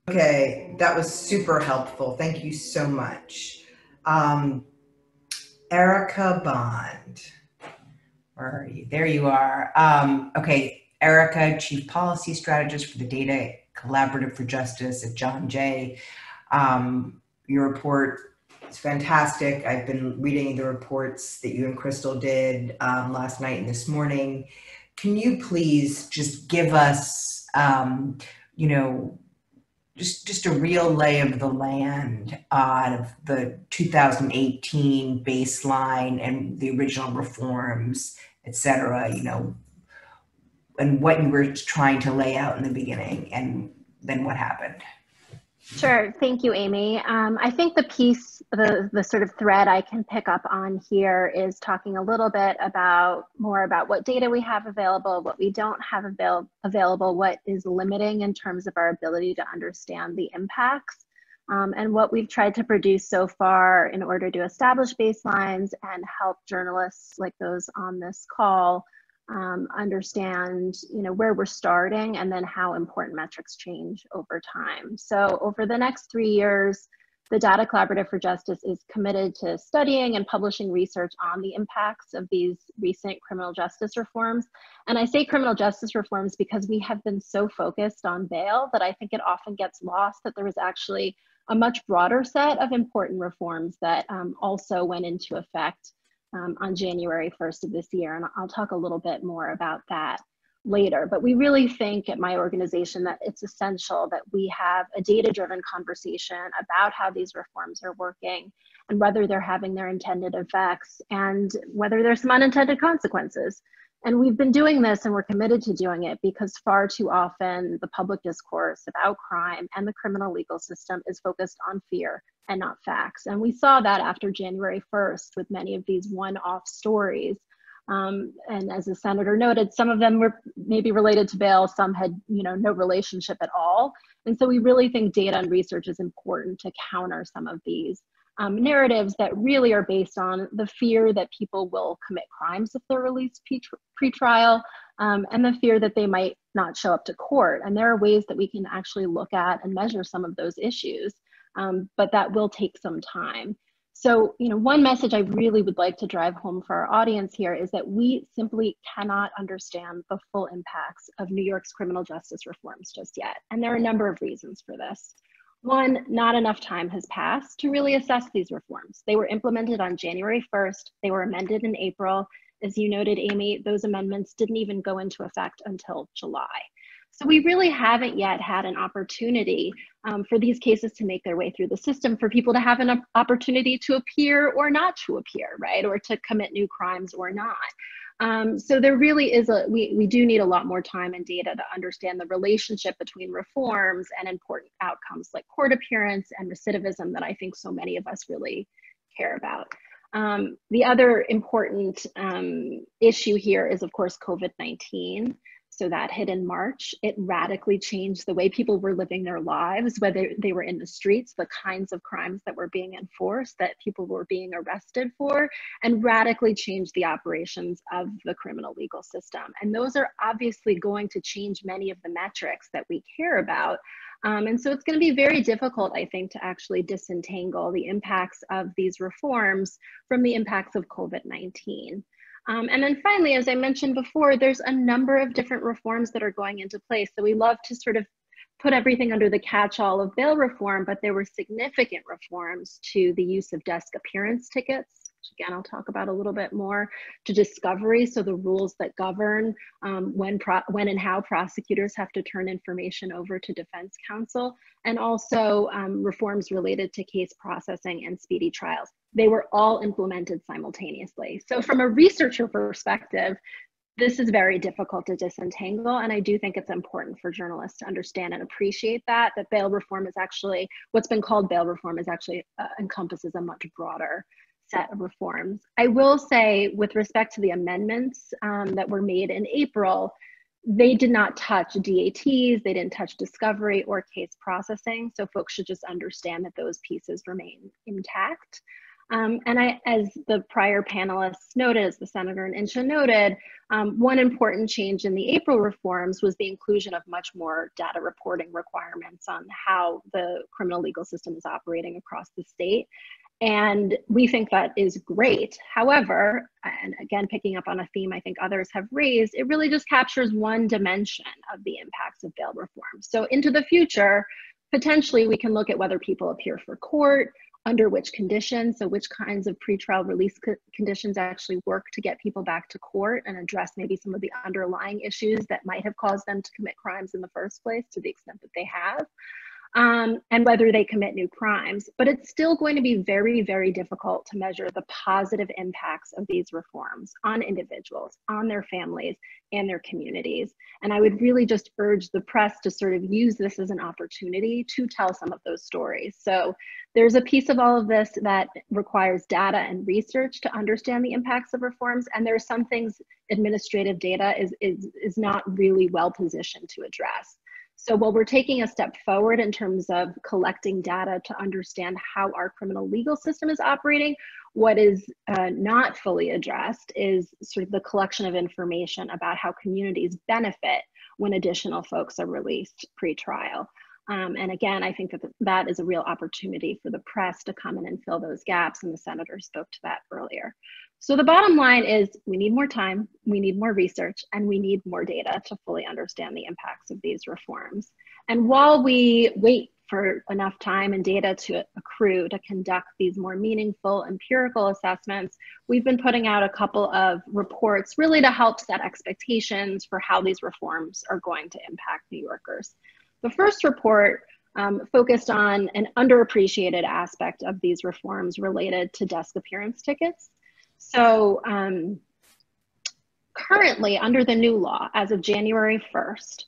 Okay, that was super helpful. Thank you so much. Um, Erica Bond. Where are you? There you are. Um, okay, Erica, Chief Policy Strategist for the Data Collaborative for Justice at John Jay. Um, your report is fantastic. I've been reading the reports that you and Krystal did um, last night and this morning. Can you please just give us, um, you know, just just a real lay of the land uh, of the 2018 baseline and the original reforms, et cetera, you know, and what you were trying to lay out in the beginning and then what happened. Sure. Thank you, Amy. Um, I think the piece, the, the sort of thread I can pick up on here is talking a little bit about more about what data we have available, what we don't have avail available, what is limiting in terms of our ability to understand the impacts, um, and what we've tried to produce so far in order to establish baselines and help journalists like those on this call um, understand you know where we're starting and then how important metrics change over time. So over the next three years the data collaborative for justice is committed to studying and publishing research on the impacts of these recent criminal justice reforms and i say criminal justice reforms because we have been so focused on bail that i think it often gets lost that there was actually a much broader set of important reforms that um, also went into effect um, on January 1st of this year. And I'll talk a little bit more about that later. But we really think at my organization that it's essential that we have a data driven conversation about how these reforms are working and whether they're having their intended effects and whether there's some unintended consequences. And we've been doing this and we're committed to doing it because far too often the public discourse about crime and the criminal legal system is focused on fear and not facts. And we saw that after January 1st with many of these one off stories. Um, and as the senator noted, some of them were maybe related to bail, some had you know no relationship at all. And so we really think data and research is important to counter some of these um, narratives that really are based on the fear that people will commit crimes if they're released pre-trial um, and the fear that they might not show up to court. And there are ways that we can actually look at and measure some of those issues, um, but that will take some time. So, you know, one message I really would like to drive home for our audience here is that we simply cannot understand the full impacts of New York's criminal justice reforms just yet. And there are a number of reasons for this. One, not enough time has passed to really assess these reforms. They were implemented on January 1st, they were amended in April. As you noted, Amy, those amendments didn't even go into effect until July. So we really haven't yet had an opportunity um, for these cases to make their way through the system, for people to have an opportunity to appear or not to appear, right? Or to commit new crimes or not. Um, so there really is a, we, we do need a lot more time and data to understand the relationship between reforms and important outcomes like court appearance and recidivism that I think so many of us really care about. Um, the other important um, issue here is, of course, COVID-19. So that hit in March. It radically changed the way people were living their lives, whether they were in the streets, the kinds of crimes that were being enforced, that people were being arrested for, and radically changed the operations of the criminal legal system. And those are obviously going to change many of the metrics that we care about. Um, and so it's going to be very difficult, I think, to actually disentangle the impacts of these reforms from the impacts of COVID 19. Um, and then finally, as I mentioned before, there's a number of different reforms that are going into place. So we love to sort of put everything under the catch-all of bail reform, but there were significant reforms to the use of desk appearance tickets, again I'll talk about a little bit more, to discovery, so the rules that govern um, when, when and how prosecutors have to turn information over to defense counsel, and also um, reforms related to case processing and speedy trials. They were all implemented simultaneously. So from a researcher perspective, this is very difficult to disentangle and i do think it's important for journalists to understand and appreciate that that bail reform is actually what's been called bail reform is actually uh, encompasses a much broader set of reforms i will say with respect to the amendments um, that were made in april they did not touch dats they didn't touch discovery or case processing so folks should just understand that those pieces remain intact um, and I, as the prior panelists noted, as the Senator and Insha noted, um, one important change in the April reforms was the inclusion of much more data reporting requirements on how the criminal legal system is operating across the state. And we think that is great. However, and again, picking up on a theme I think others have raised, it really just captures one dimension of the impacts of bail reform. So into the future, potentially we can look at whether people appear for court, under which conditions, so which kinds of pretrial release co conditions actually work to get people back to court and address maybe some of the underlying issues that might have caused them to commit crimes in the first place to the extent that they have um, and whether they commit new crimes. But it's still going to be very, very difficult to measure the positive impacts of these reforms on individuals, on their families, and their communities. And I would really just urge the press to sort of use this as an opportunity to tell some of those stories. So there's a piece of all of this that requires data and research to understand the impacts of reforms. And there are some things administrative data is, is, is not really well positioned to address. So while we're taking a step forward in terms of collecting data to understand how our criminal legal system is operating, what is uh, not fully addressed is sort of the collection of information about how communities benefit when additional folks are released pre-trial. Um, and again, I think that that is a real opportunity for the press to come in and fill those gaps, and the senator spoke to that earlier. So the bottom line is we need more time, we need more research, and we need more data to fully understand the impacts of these reforms. And while we wait for enough time and data to accrue to conduct these more meaningful empirical assessments, we've been putting out a couple of reports really to help set expectations for how these reforms are going to impact New Yorkers. The first report um, focused on an underappreciated aspect of these reforms related to desk appearance tickets. So um, currently under the new law, as of January 1st,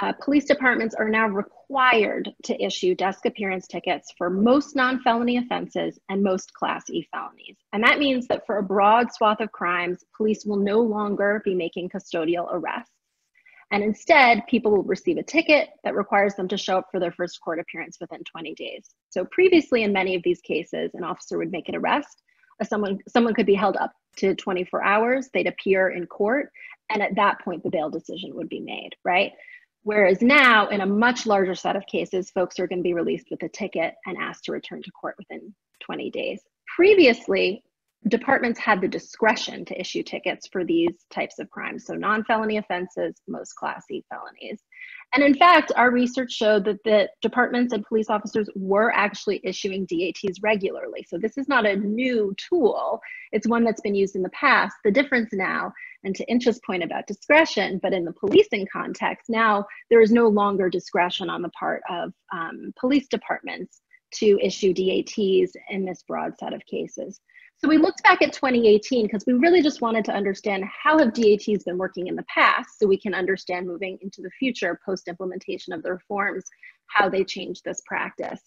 uh, police departments are now required to issue desk appearance tickets for most non-felony offenses and most class E felonies. And that means that for a broad swath of crimes, police will no longer be making custodial arrests. And instead, people will receive a ticket that requires them to show up for their first court appearance within 20 days. So previously in many of these cases, an officer would make an arrest someone someone could be held up to 24 hours they'd appear in court and at that point the bail decision would be made right? Whereas now in a much larger set of cases folks are going to be released with a ticket and asked to return to court within 20 days. Previously departments had the discretion to issue tickets for these types of crimes so non-felony offenses most class e felonies and in fact, our research showed that the departments and police officers were actually issuing DATs regularly. So this is not a new tool. It's one that's been used in the past. The difference now, and to Insha's point about discretion, but in the policing context, now there is no longer discretion on the part of um, police departments to issue DATs in this broad set of cases. So we looked back at 2018 because we really just wanted to understand how have DATs been working in the past so we can understand moving into the future post implementation of the reforms, how they changed this practice.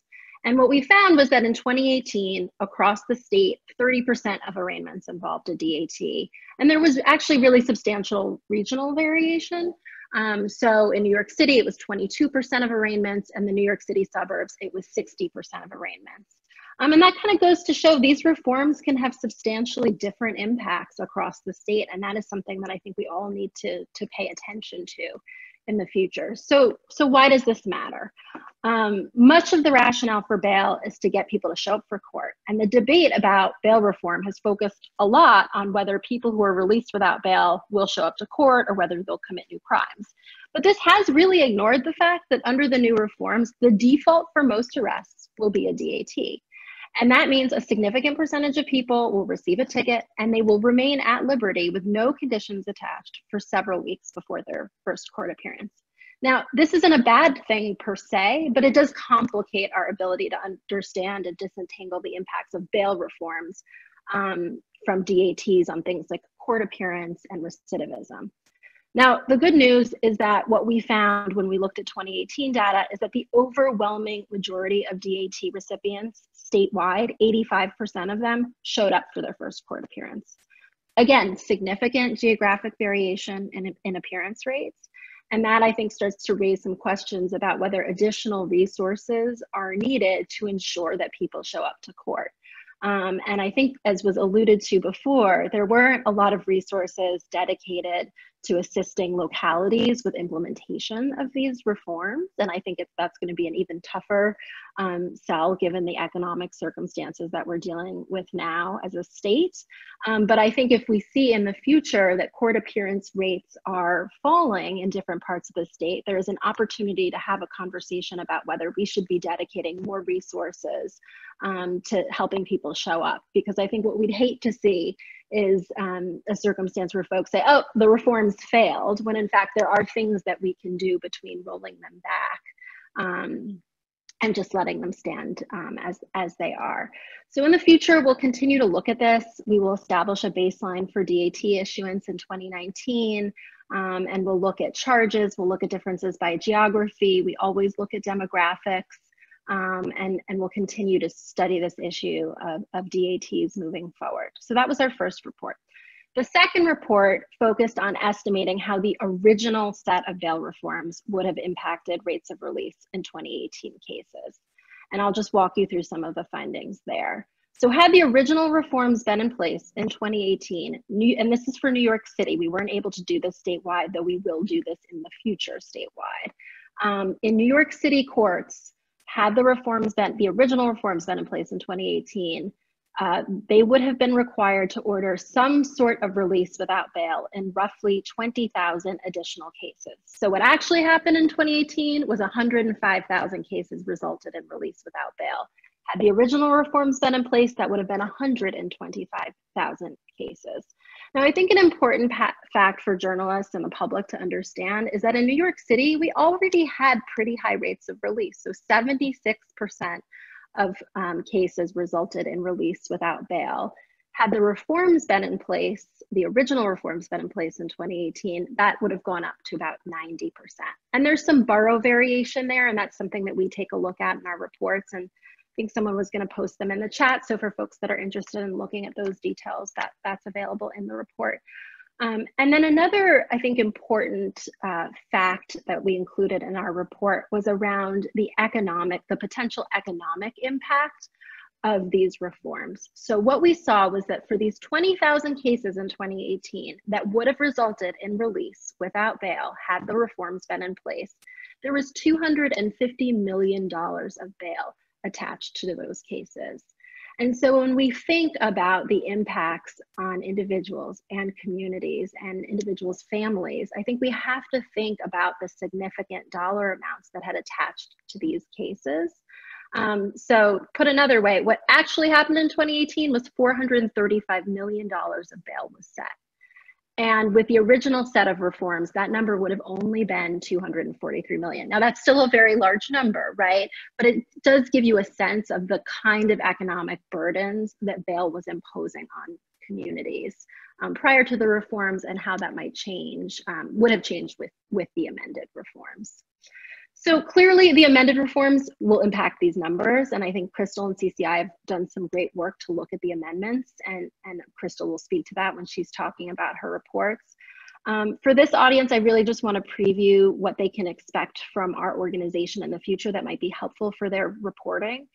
And what we found was that in 2018, across the state, 30% of arraignments involved a DAT. And there was actually really substantial regional variation. Um, so in New York City, it was 22% of arraignments, and the New York City suburbs, it was 60% of arraignments. Um, and that kind of goes to show these reforms can have substantially different impacts across the state. And that is something that I think we all need to, to pay attention to in the future. So, so why does this matter? Um, much of the rationale for bail is to get people to show up for court. And the debate about bail reform has focused a lot on whether people who are released without bail will show up to court or whether they'll commit new crimes. But this has really ignored the fact that under the new reforms, the default for most arrests will be a DAT. And that means a significant percentage of people will receive a ticket and they will remain at liberty with no conditions attached for several weeks before their first court appearance. Now, this isn't a bad thing per se, but it does complicate our ability to understand and disentangle the impacts of bail reforms um, from DATs on things like court appearance and recidivism. Now, the good news is that what we found when we looked at 2018 data is that the overwhelming majority of DAT recipients statewide, 85% of them showed up for their first court appearance. Again, significant geographic variation in, in appearance rates. And that I think starts to raise some questions about whether additional resources are needed to ensure that people show up to court. Um, and I think, as was alluded to before, there weren't a lot of resources dedicated to assisting localities with implementation of these reforms. And I think that's going to be an even tougher um, sell given the economic circumstances that we're dealing with now as a state. Um, but I think if we see in the future that court appearance rates are falling in different parts of the state, there is an opportunity to have a conversation about whether we should be dedicating more resources um, to helping people show up. Because I think what we'd hate to see is um, a circumstance where folks say, oh, the reforms failed, when in fact there are things that we can do between rolling them back um, and just letting them stand um, as, as they are. So in the future, we'll continue to look at this. We will establish a baseline for DAT issuance in 2019. Um, and we'll look at charges, we'll look at differences by geography. We always look at demographics um, and, and we'll continue to study this issue of, of DATs moving forward. So that was our first report. The second report focused on estimating how the original set of bail reforms would have impacted rates of release in 2018 cases. And I'll just walk you through some of the findings there. So had the original reforms been in place in 2018, new, and this is for New York City, we weren't able to do this statewide, though we will do this in the future statewide. Um, in New York City courts, had the reforms been, the original reforms been in place in 2018, uh, they would have been required to order some sort of release without bail in roughly 20,000 additional cases. So what actually happened in 2018 was 105,000 cases resulted in release without bail. Had the original reforms been in place, that would have been 125,000 cases. Now, I think an important fact for journalists and the public to understand is that in New York City, we already had pretty high rates of release. So 76% of um, cases resulted in release without bail. Had the reforms been in place, the original reforms been in place in 2018, that would have gone up to about 90%. And there's some borough variation there, and that's something that we take a look at in our reports. And think someone was going to post them in the chat. So for folks that are interested in looking at those details, that, that's available in the report. Um, and then another, I think, important uh, fact that we included in our report was around the economic, the potential economic impact of these reforms. So what we saw was that for these 20,000 cases in 2018 that would have resulted in release without bail had the reforms been in place, there was $250 million of bail attached to those cases. And so when we think about the impacts on individuals and communities and individuals' families, I think we have to think about the significant dollar amounts that had attached to these cases. Um, so put another way, what actually happened in 2018 was $435 million of bail was set. And with the original set of reforms, that number would have only been 243 million. Now, that's still a very large number, right? But it does give you a sense of the kind of economic burdens that bail was imposing on communities um, prior to the reforms and how that might change, um, would have changed with, with the amended reforms. So clearly the amended reforms will impact these numbers. And I think Krystal and CCI have done some great work to look at the amendments and, and Krystal will speak to that when she's talking about her reports. Um, for this audience, I really just want to preview what they can expect from our organization in the future that might be helpful for their reporting.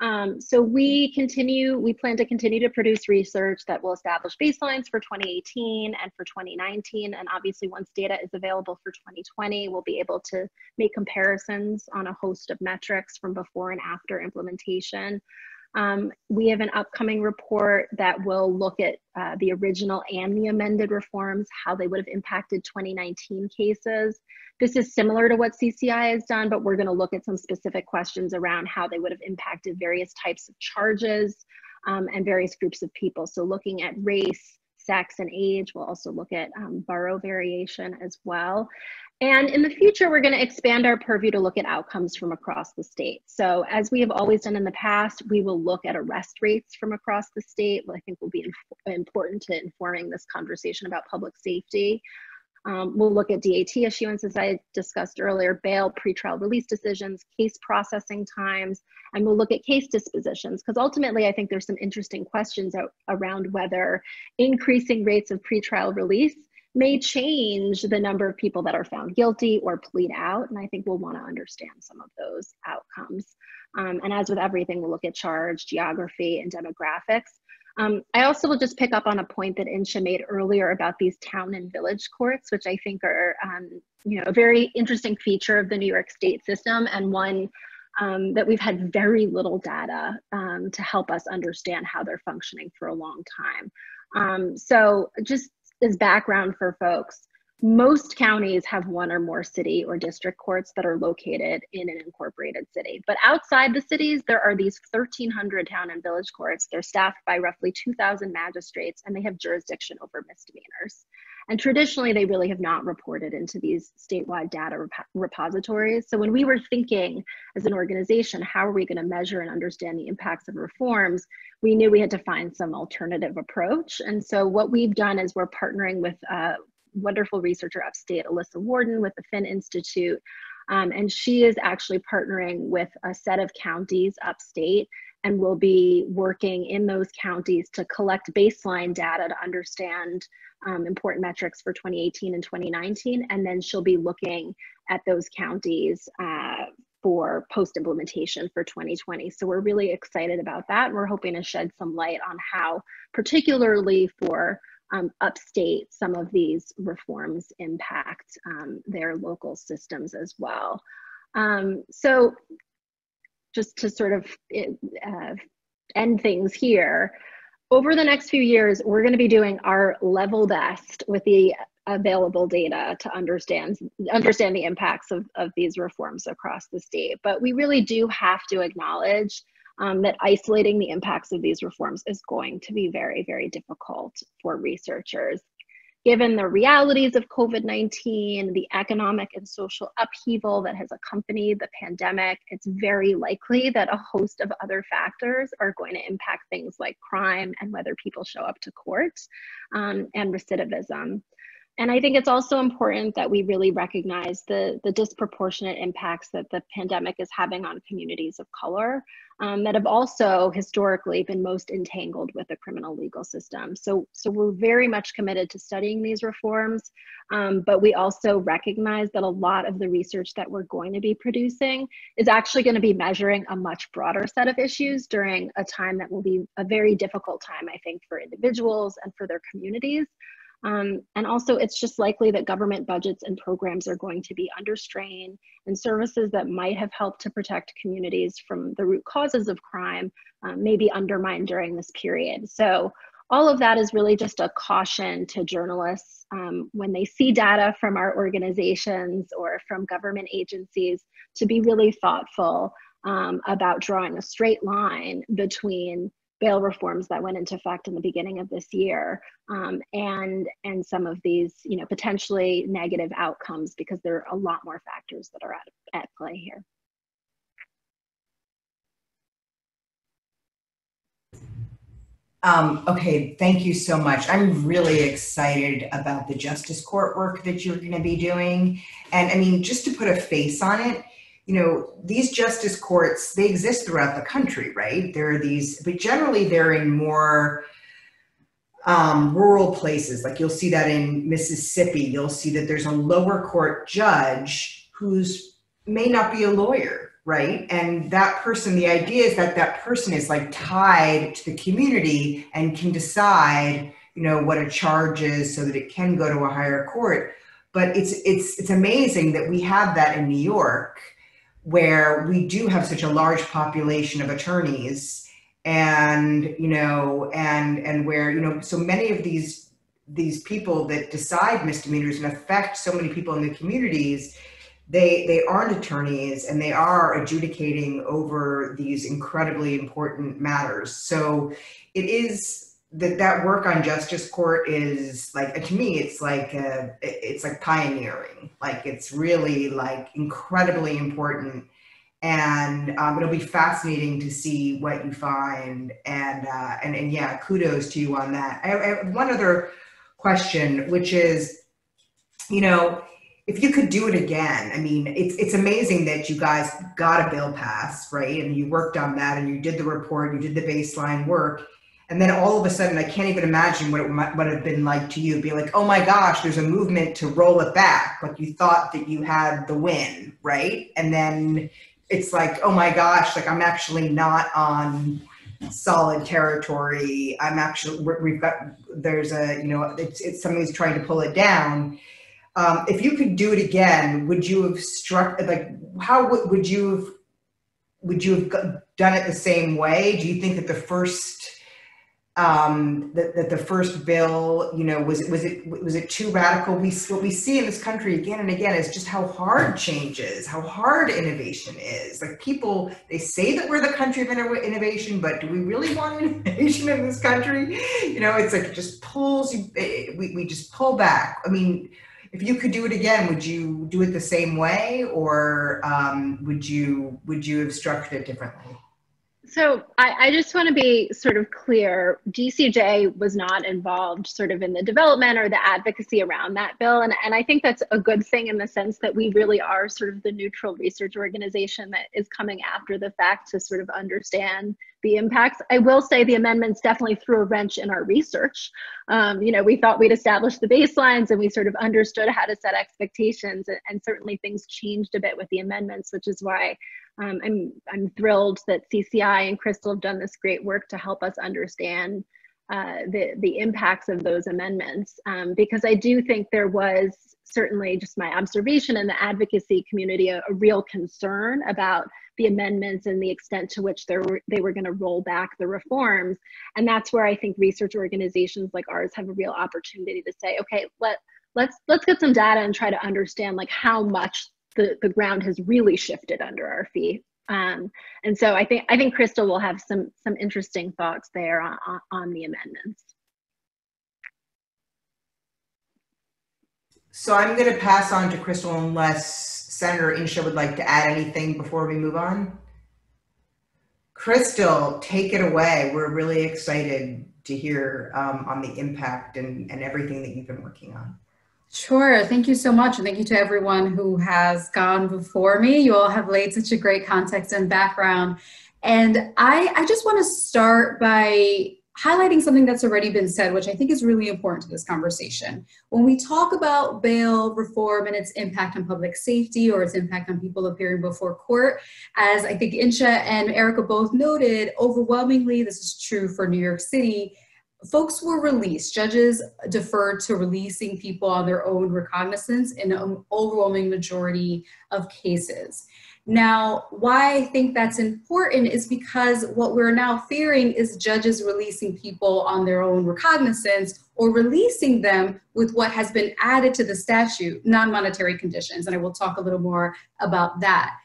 Um, so we continue, we plan to continue to produce research that will establish baselines for 2018 and for 2019. And obviously once data is available for 2020, we'll be able to make comparisons on a host of metrics from before and after implementation. Um, we have an upcoming report that will look at uh, the original and the amended reforms, how they would have impacted 2019 cases. This is similar to what CCI has done, but we're going to look at some specific questions around how they would have impacted various types of charges um, and various groups of people. So looking at race, sex, and age. We'll also look at um, variation as well. And in the future, we're going to expand our purview to look at outcomes from across the state. So as we have always done in the past, we will look at arrest rates from across the state, which I think will be important to informing this conversation about public safety. Um, we'll look at DAT issuance, as I discussed earlier, bail, pretrial release decisions, case processing times, and we'll look at case dispositions, because ultimately I think there's some interesting questions around whether increasing rates of pretrial release may change the number of people that are found guilty or plead out. And I think we'll want to understand some of those outcomes. Um, and as with everything, we'll look at charge, geography, and demographics. Um, I also will just pick up on a point that Insha made earlier about these town and village courts, which I think are um, you know, a very interesting feature of the New York State system and one um, that we've had very little data um, to help us understand how they're functioning for a long time. Um, so just as background for folks, most counties have one or more city or district courts that are located in an incorporated city. But outside the cities, there are these 1,300 town and village courts. They're staffed by roughly 2,000 magistrates and they have jurisdiction over misdemeanors. And traditionally, they really have not reported into these statewide data rep repositories. So when we were thinking as an organization, how are we going to measure and understand the impacts of reforms, we knew we had to find some alternative approach. And so what we've done is we're partnering with uh, wonderful researcher upstate, Alissa Worden with the Finn Institute. Um, and she is actually partnering with a set of counties upstate and will be working in those counties to collect baseline data to understand um, important metrics for 2018 and 2019. And then she'll be looking at those counties uh, for post implementation for 2020. So we're really excited about that. And we're hoping to shed some light on how, particularly for um, upstate, some of these reforms impact um, their local systems as well. Um, so just to sort of uh, end things here, over the next few years, we're going to be doing our level best with the available data to understand understand the impacts of, of these reforms across the state. But we really do have to acknowledge um, that isolating the impacts of these reforms is going to be very, very difficult for researchers. Given the realities of COVID 19, the economic and social upheaval that has accompanied the pandemic, it's very likely that a host of other factors are going to impact things like crime and whether people show up to court um, and recidivism. And I think it's also important that we really recognize the, the disproportionate impacts that the pandemic is having on communities of color um, that have also historically been most entangled with the criminal legal system. So, so we're very much committed to studying these reforms, um, but we also recognize that a lot of the research that we're going to be producing is actually going to be measuring a much broader set of issues during a time that will be a very difficult time, I think, for individuals and for their communities. Um, and also, it's just likely that government budgets and programs are going to be under strain, and services that might have helped to protect communities from the root causes of crime um, may be undermined during this period. So, all of that is really just a caution to journalists um, when they see data from our organizations or from government agencies to be really thoughtful um, about drawing a straight line between bail reforms that went into effect in the beginning of this year um, and and some of these you know potentially negative outcomes because there are a lot more factors that are at, at play here. Um, okay thank you so much. I'm really excited about the justice court work that you're going to be doing. And i mean just to put a face on it you know, these justice courts, they exist throughout the country, right? There are these, but generally they're in more um, rural places. Like you'll see that in Mississippi, you'll see that there's a lower court judge who's may not be a lawyer, right? And that person, the idea is that that person is like tied to the community and can decide, you know, what a charge is so that it can go to a higher court. But it's it's it's amazing that we have that in New York where we do have such a large population of attorneys and you know and and where you know so many of these these people that decide misdemeanors and affect so many people in the communities they they aren't attorneys and they are adjudicating over these incredibly important matters. So it is that that work on justice court is like to me it's like a, it's like pioneering. Like it's really like incredibly important. And um, it'll be fascinating to see what you find. And uh, and and yeah kudos to you on that. I, I have one other question which is you know if you could do it again i mean it's it's amazing that you guys got a bill passed right? And you worked on that and you did the report you did the baseline work and then all of a sudden, I can't even imagine what it might, would have been like to you. Be like, oh my gosh, there's a movement to roll it back. Like you thought that you had the win, right? And then it's like, oh my gosh, like I'm actually not on solid territory. I'm actually, we've got, there's a, you know, it's, it's somebody's trying to pull it down. Um, if you could do it again, would you have struck, like, how would, would you have, would you have done it the same way? Do you think that the first, um, that, that the first bill, you know, was was it was it too radical? We what we see in this country again and again is just how hard change is, how hard innovation is. Like people, they say that we're the country of innovation, but do we really want innovation in this country? You know, it's like it just pulls you. Eh, we we just pull back. I mean, if you could do it again, would you do it the same way, or um, would you would you have structured it differently? So I, I, just want to be sort of clear. DCJ was not involved sort of in the development or the advocacy around that bill. And, and I think that's a good thing in the sense that we really are sort of the neutral research organization that is coming after the fact to sort of understand the impacts. I will say the amendments definitely threw a wrench in our research. Um, you know, we thought we'd established the baselines and we sort of understood how to set expectations and, and certainly things changed a bit with the amendments, which is why um, I'm, I'm thrilled that CCI and Krystal have done this great work to help us understand uh, the, the impacts of those amendments. Um, because I do think there was certainly just my observation in the advocacy community a, a real concern about the amendments and the extent to which were, they were going to roll back the reforms. And that's where I think research organizations like ours have a real opportunity to say, okay, let, let's, let's get some data and try to understand like how much the, the ground has really shifted under our feet. Um, and so I think I think Krystal will have some some interesting thoughts there on, on the amendments. So I'm going to pass on to Krystal unless Senator Insha would like to add anything before we move on. Krystal, take it away. We're really excited to hear um, on the impact and, and everything that you've been working on. Sure. Thank you so much. And thank you to everyone who has gone before me. You all have laid such a great context and background. And I, I just want to start by highlighting something that's already been said, which I think is really important to this conversation. When we talk about bail reform and its impact on public safety or its impact on people appearing before court, as I think Insha and Erica both noted, overwhelmingly, this is true for New York City, folks were released. Judges deferred to releasing people on their own recognizance in an overwhelming majority of cases. Now, why I think that's important is because what we're now fearing is judges releasing people on their own recognizance or releasing them with what has been added to the statute, non monetary conditions. And I will talk a little more about that.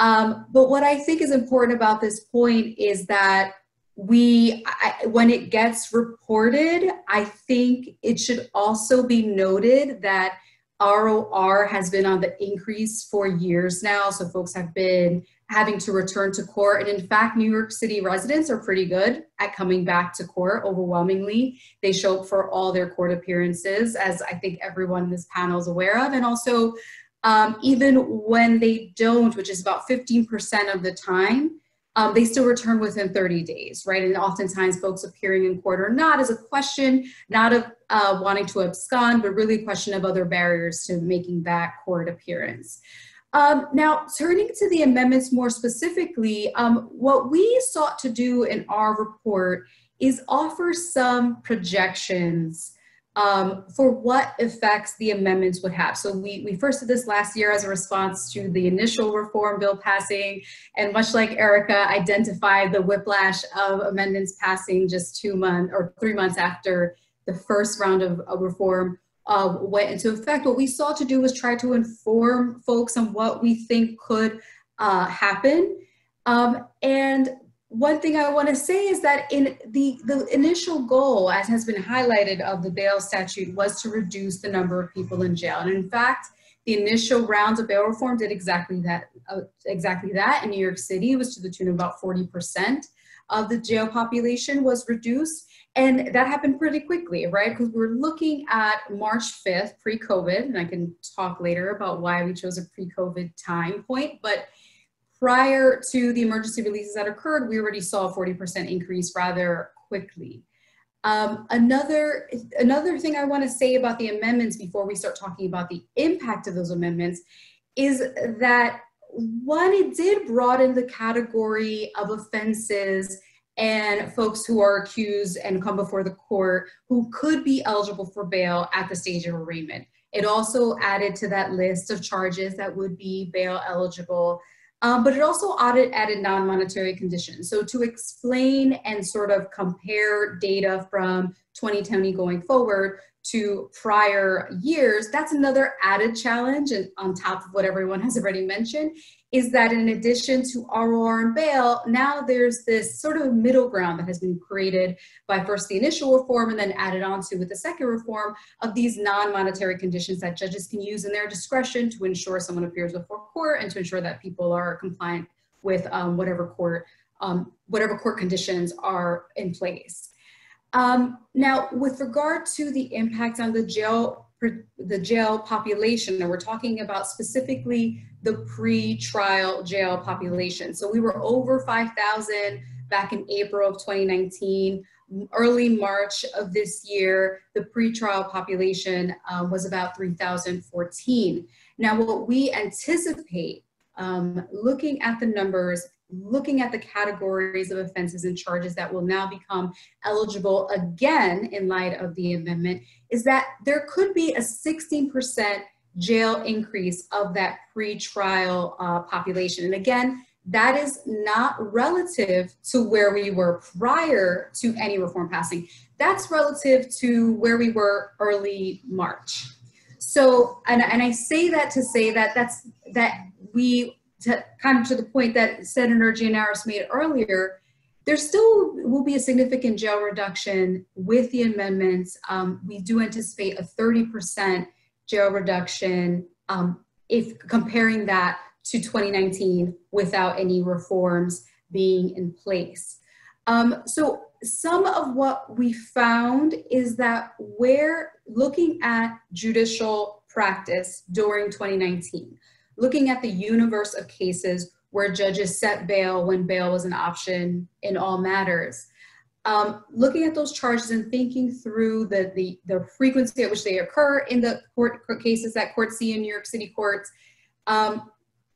Um, but what I think is important about this point is that we I, when it gets reported i think it should also be noted that ROR has been on the increase for years now. So folks have been having to return to court. And in fact new york city residents are pretty good at coming back to court overwhelmingly. They show up for all their court appearances as i think everyone in this panel is aware of. And also um, even when they don't which is about 15% of the time um, they still return within 30 days, right? And oftentimes folks appearing in court are not as a question, not of uh, wanting to abscond, but really a question of other barriers to making that court appearance. Um, now, turning to the amendments more specifically, um, what we sought to do in our report is offer some projections um, for what effects the amendments would have. So we, we first did this last year as a response to the initial reform bill passing, and much like Erica identified the whiplash of amendments passing just two months or three months after the first round of, of reform uh, went into effect, what we sought to do was try to inform folks on what we think could uh, happen. Um, and one thing I want to say is that in the, the initial goal, as has been highlighted of the bail statute, was to reduce the number of people in jail. And in fact, the initial rounds of bail reform did exactly that. Uh, exactly that in New York City, it was to the tune of about 40% of the jail population was reduced. And that happened pretty quickly, right? Because we were looking at March 5th, pre COVID, and I can talk later about why we chose a pre COVID time point. But prior to the emergency releases that occurred, we already saw a 40% increase rather quickly. Um, another, another thing I want to say about the amendments before we start talking about the impact of those amendments is that one, it did broaden the category of offenses and folks who are accused and come before the court who could be eligible for bail at the stage of arraignment. It also added to that list of charges that would be bail eligible um, but it also audit added non-monetary conditions. So to explain and sort of compare data from 2020 going forward to prior years, that's another added challenge and on top of what everyone has already mentioned is that in addition to ROR and bail, now there's this sort of middle ground that has been created by first the initial reform and then added on to with the second reform of these non-monetary conditions that judges can use in their discretion to ensure someone appears before court and to ensure that people are compliant with um, whatever court um, whatever court conditions are in place. Um, now, with regard to the impact on the jail the jail population, and we're talking about specifically the pre-trial jail population. So we were over 5,000 back in April of 2019. Early March of this year, the pre-trial population um, was about 3,014. Now, what we anticipate um, looking at the numbers, looking at the categories of offenses and charges that will now become eligible again in light of the amendment, is that there could be a 16% jail increase of that pre-trial uh, population. And again, that is not relative to where we were prior to any reform passing. That's relative to where we were early March. So, and, and I say that to say that that's that we to, kind of to the point that Senator Gianaris made earlier. There still will be a significant jail reduction with the amendments. Um, we do anticipate a 30 percent jail reduction um, if comparing that to 2019 without any reforms being in place. Um, so some of what we found is that we're looking at judicial practice during 2019, looking at the universe of cases where judges set bail when bail was an option in all matters um, looking at those charges and thinking through the, the, the frequency at which they occur in the court, court cases that courts see in New York City courts, um,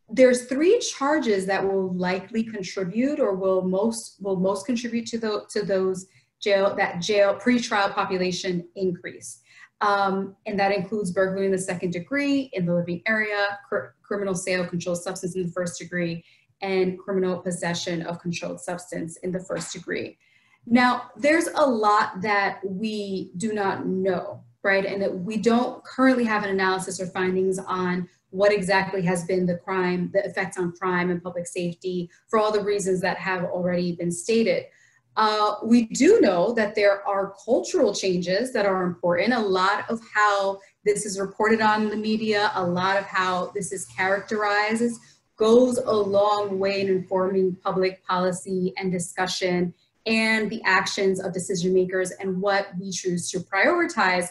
there's three charges that will likely contribute or will most will most contribute to the to those jail that jail pre-trial population increase. Um, and that includes burglary in the second degree in the living area, cr criminal sale of controlled substance in the first degree, and criminal possession of controlled substance in the first degree. Now, there's a lot that we do not know, right? And that we don't currently have an analysis or findings on what exactly has been the crime, the effects on crime and public safety for all the reasons that have already been stated. Uh, we do know that there are cultural changes that are important. A lot of how this is reported on the media, a lot of how this is characterized goes a long way in informing public policy and discussion and the actions of decision makers and what we choose to prioritize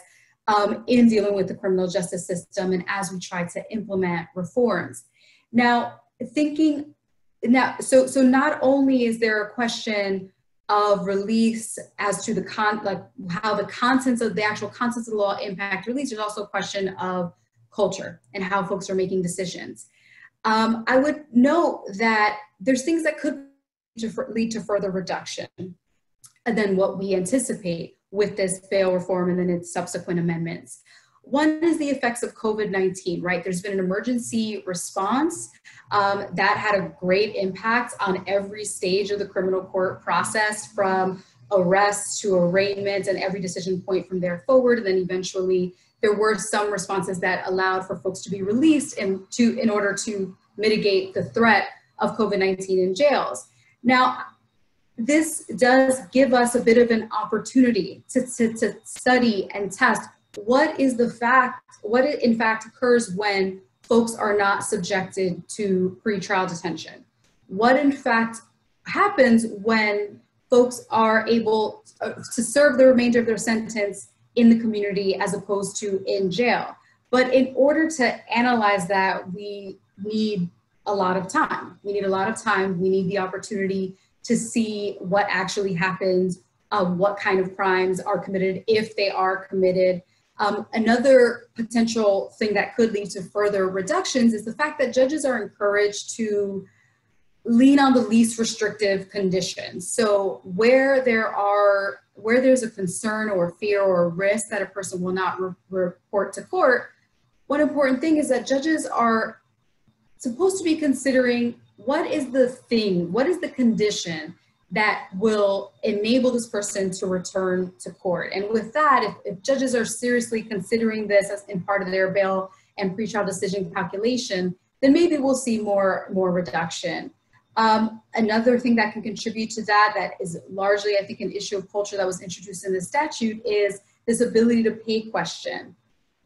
um, in dealing with the criminal justice system and as we try to implement reforms. Now, thinking now, so so not only is there a question of release as to the con like how the contents of the actual contents of the law impact release, there's also a question of culture and how folks are making decisions. Um, I would note that there's things that could lead to further reduction than what we anticipate. with this bail reform and then its subsequent amendments. One is the effects of COVID 19, right? There's been an emergency response um, that had a great impact on every stage of the criminal court process from arrest to arraignment and every decision point from there forward. And then eventually there were some responses that allowed for folks to be released in, to, in order to mitigate the threat of COVID-19 in jails. Now, this does give us a bit of an opportunity to, to, to study and test what is the fact, what in fact occurs when folks are not subjected to pretrial detention. What in fact happens when folks are able uh, to serve the remainder of their sentence in the community as opposed to in jail. But in order to analyze that, we need a lot of time. We need a lot of time. We need the opportunity to see what actually happens, um, what kind of crimes are committed, if they are committed. Um, another potential thing that could lead to further reductions is the fact that judges are encouraged to lean on the least restrictive conditions. So where there are where there's a concern or fear or risk that a person will not re report to court, one important thing is that judges are supposed to be considering what is the thing, what is the condition that will enable this person to return to court. And with that, if, if judges are seriously considering this as in part of their bail and pretrial decision calculation, then maybe we'll see more, more reduction. Um, another thing that can contribute to that, that is largely, I think, an issue of culture that was introduced in the statute, is this ability to pay question.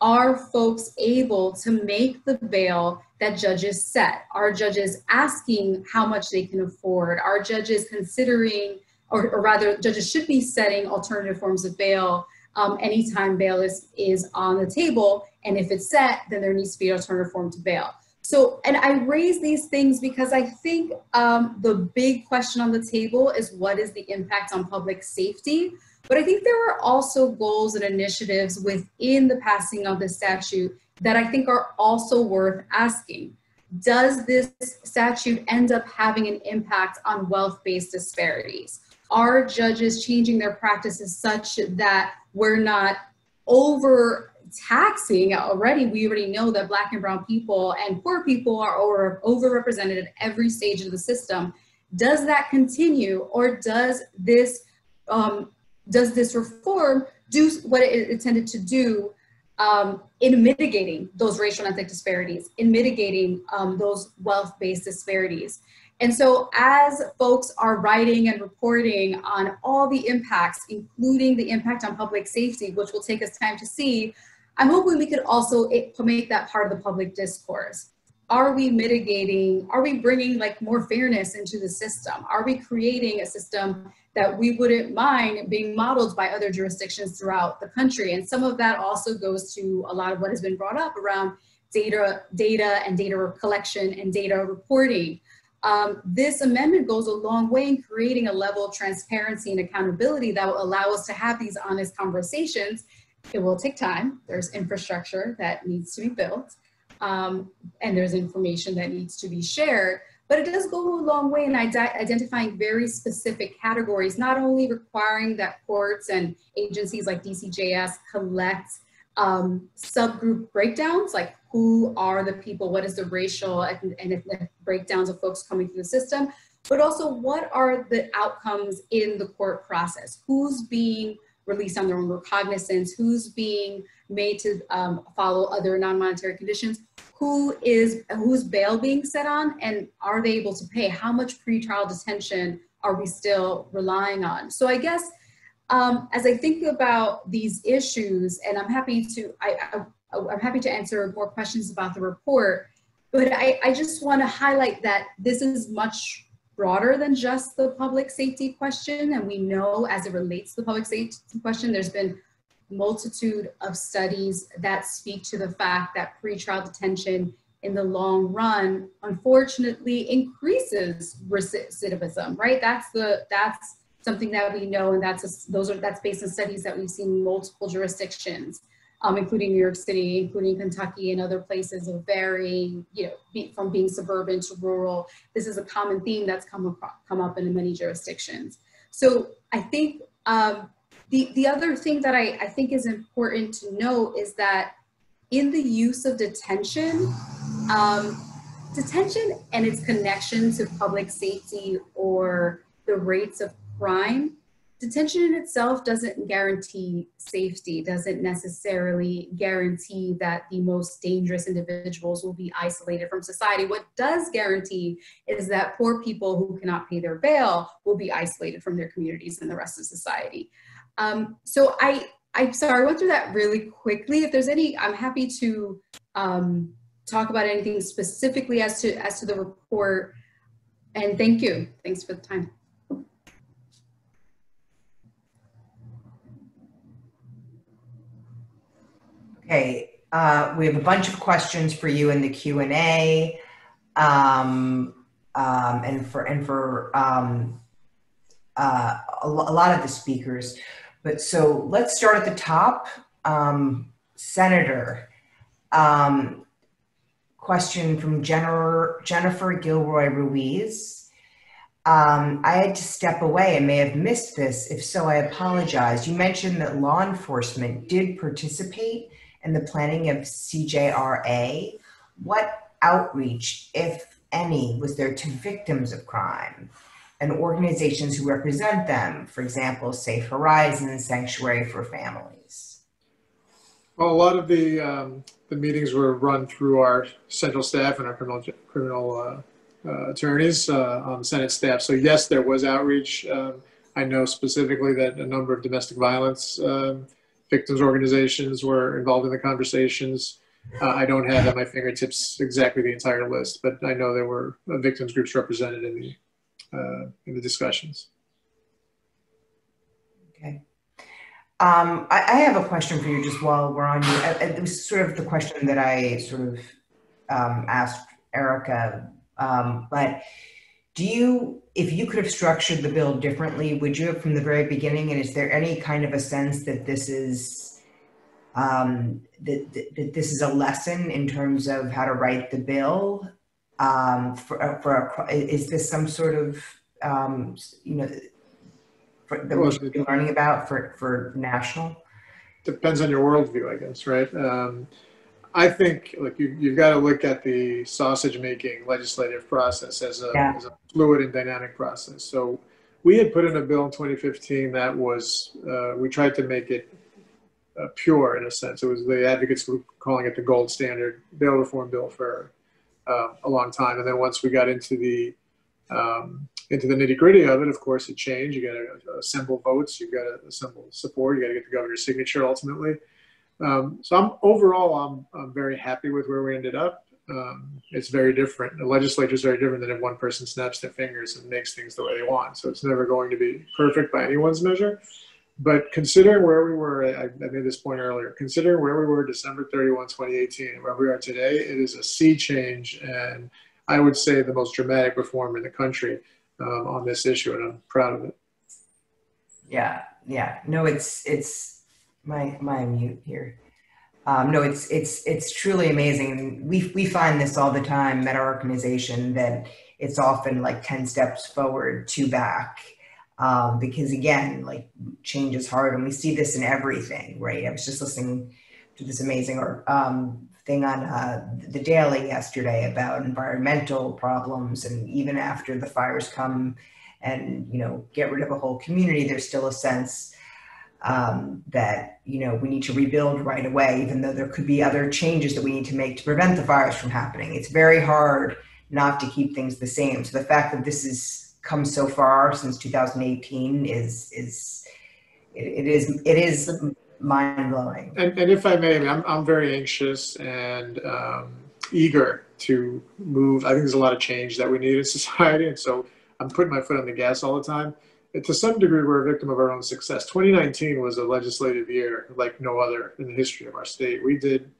Are folks able to make the bail that judges set? Are judges asking how much they can afford? Are judges considering, or, or rather, judges should be setting alternative forms of bail um, anytime bail is, is on the table. And if it's set, then there needs to be an alternative form to bail. So, and I raise these things because I think um, the big question on the table is what is the impact on public safety? But I think there are also goals and initiatives within the passing of the statute that I think are also worth asking. Does this statute end up having an impact on wealth based disparities? Are judges changing their practices such that we're not over taxing already we already know that black and brown people and poor people are over overrepresented at every stage of the system does that continue or does this um, does this reform do what it intended to do um, in mitigating those racial and ethnic disparities in mitigating um, those wealth-based disparities and so as folks are writing and reporting on all the impacts, including the impact on public safety, which will take us time to see, I'm hoping we could also make that part of the public discourse. Are we mitigating, are we bringing like more fairness into the system? Are we creating a system that we wouldn't mind being modeled by other jurisdictions throughout the country? And some of that also goes to a lot of what has been brought up around data, data and data collection and data reporting. Um, this amendment goes a long way in creating a level of transparency and accountability that will allow us to have these honest conversations it will take time. There's infrastructure that needs to be built, um, and there's information that needs to be shared. But it does go a long way in identifying very specific categories, not only requiring that courts and agencies like DCJS collect um, subgroup breakdowns, like who are the people, what is the racial and ethnic breakdowns of folks coming through the system, but also what are the outcomes in the court process? Who's being released on their own recognizance, who's being made to um, follow other non-monetary conditions, who is who's bail being set on, and are they able to pay? How much pretrial detention are we still relying on? So I guess um, as I think about these issues, and I'm happy to I, I I'm happy to answer more questions about the report, but I, I just want to highlight that this is much broader than just the public safety question. And we know as it relates to the public safety question, there's been multitude of studies that speak to the fact that pretrial detention in the long run, unfortunately, increases recidivism, right? That's the, that's something that we know, and that's, a, those are, that's based on studies that we've seen multiple jurisdictions um, including New York City, including Kentucky and other places of varying, you know, be, from being suburban to rural. This is a common theme that's come, up, come up in many jurisdictions. So I think um, the, the other thing that I, I think is important to note is that in the use of detention, um, detention and its connection to public safety or the rates of crime, detention in itself doesn't guarantee safety, doesn't necessarily guarantee that the most dangerous individuals will be isolated from society. What does guarantee is that poor people who cannot pay their bail will be isolated from their communities and the rest of society. Um, so I, I'm sorry, I went through that really quickly. If there's any, I'm happy to um, talk about anything specifically as to as to the report. And thank you. Thanks for the time. Okay, uh, we have a bunch of questions for you in the Q and A, um, um, and for and for um, uh, a, a, lot of the speakers. But so let's start at the top. Um, Senator, um, question from Jennifer, Jennifer Gilroy Ruiz. Um, I had to step away and may have missed this. If so, I apologize. You mentioned that law enforcement did participate in the planning of CJRA. What outreach, if any, was there to victims of crime and organizations who represent them? For example, Safe Horizons, Sanctuary for Families. Well, a lot of the um, the meetings were run through our central staff and our criminal criminal uh, uh, attorneys uh, on the Senate staff. So yes, there was outreach. Um, I know specifically that a number of domestic violence um, victims organizations were involved in the conversations. Uh, I don't have at my fingertips exactly the entire list, but I know there were uh, victims groups represented in the uh, in the discussions. Okay. Um, I, I, have a question for you just while we're on you. Uh, uh, it was sort of the question that I sort of um, asked Erica, um, but do you, if you could have structured the bill differently, would you have from the very beginning? And is there any kind of a sense that this is um, that, that, that this is a lesson in terms of how to write the bill? Um, for, uh, for a, is this some sort of um, you know for, that we should be learning about for for national? Depends on your worldview, I guess, right? Um, I think like you, you've got to look at the sausage making legislative process as a, yeah. as a fluid and dynamic process. So we had put in a bill in 2015 that was, uh, we tried to make it uh, pure in a sense. It was the advocates were calling it the gold standard bail reform bill for uh, a long time. And then once we got into the, um, into the nitty gritty of it, of course, it changed. You got to assemble votes, you got to assemble support, you got to get the governor's signature ultimately. Um, so I'm overall, I'm, I'm very happy with where we ended up. Um, it's very different. The legislature is very different than if one person snaps their fingers and makes things the way they want. So it's never going to be perfect by anyone's measure. But considering where we were, I, I made this point earlier, considering where we were December 31, 2018, and where we are today, it is a sea change. And I would say the most dramatic reform in the country um, on this issue. And I'm proud of it. Yeah. Yeah. No, it's, it's, my my mute here. Um, no, it's it's it's truly amazing. We we find this all the time at our organization that it's often like ten steps forward, two back, um, because again, like change is hard, and we see this in everything, right? I was just listening to this amazing or um, thing on uh, the Daily yesterday about environmental problems, and even after the fires come and you know get rid of a whole community, there's still a sense um, that you know we need to rebuild right away, even though there could be other changes that we need to make to prevent the fires from happening. It's very hard not to keep things the same. So the fact that this has come so far since 2018 is is it, it is it is mind blowing. And, and, if I may, I'm I'm very anxious and um, eager to move. I think there's a lot of change that we need in society, and so I'm putting my foot on the gas all the time And to some degree, we're a victim of our own success. 2019 was a legislative year like no other in the history of our state. We did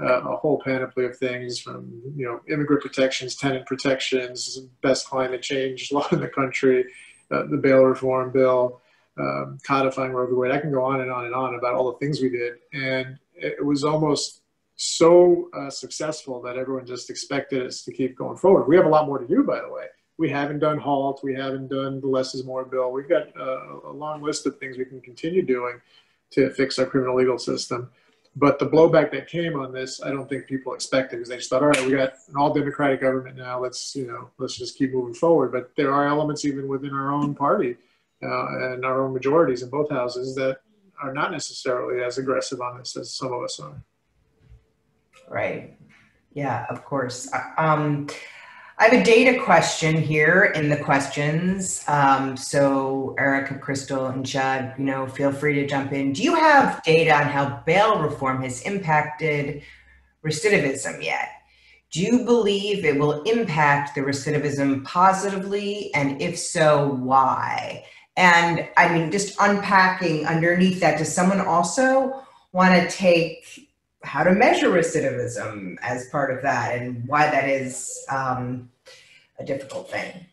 uh, a whole panoply of things from, you know, immigrant protections, tenant protections, best climate change law in the country, uh, the bail reform bill, um, codifying Roe v. Wade. I can go on and on and on about all the things we did. And it was almost so uh, successful that everyone just expected us to keep going forward. We have a lot more to do, by the way we haven't done halt, we haven't done the less is more bill. We've got uh, a long list of things we can continue doing to fix our criminal legal system. But the blowback that came on this, I don't think people expected because they just thought, all right, we got an all democratic government now. Let's, you know, let's just keep moving forward. But there are elements even within our own party uh, and our own majorities in both houses that are not necessarily as aggressive on this as some of us are. Right. Yeah, of course. Uh, um, I have a data question here in the questions. Um, so Erica, Krystal, and Judd, you know, feel free to jump in. Do you have data on how bail reform has impacted recidivism yet? Do you believe it will impact the recidivism positively? And if so, why? And I mean, just unpacking underneath that, does someone also want to take how to measure recidivism as part of that and why that is um, a difficult thing.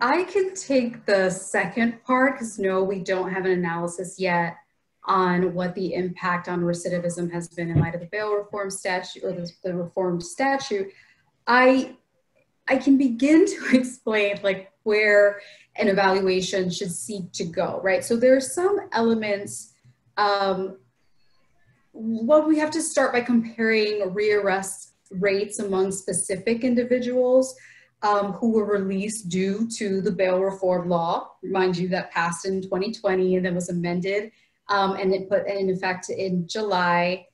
I can take the second part because no, we don't have an analysis yet on what the impact on recidivism has been in light of the bail reform statute or the, the reformed statute. I I can begin to explain like where an evaluation should seek to go, right? So there are some elements um, well, we have to start by comparing rearrest rates among specific individuals um, who were released due to the bail reform law. Remind you that passed in 2020 and then was amended um, and it put in effect in July.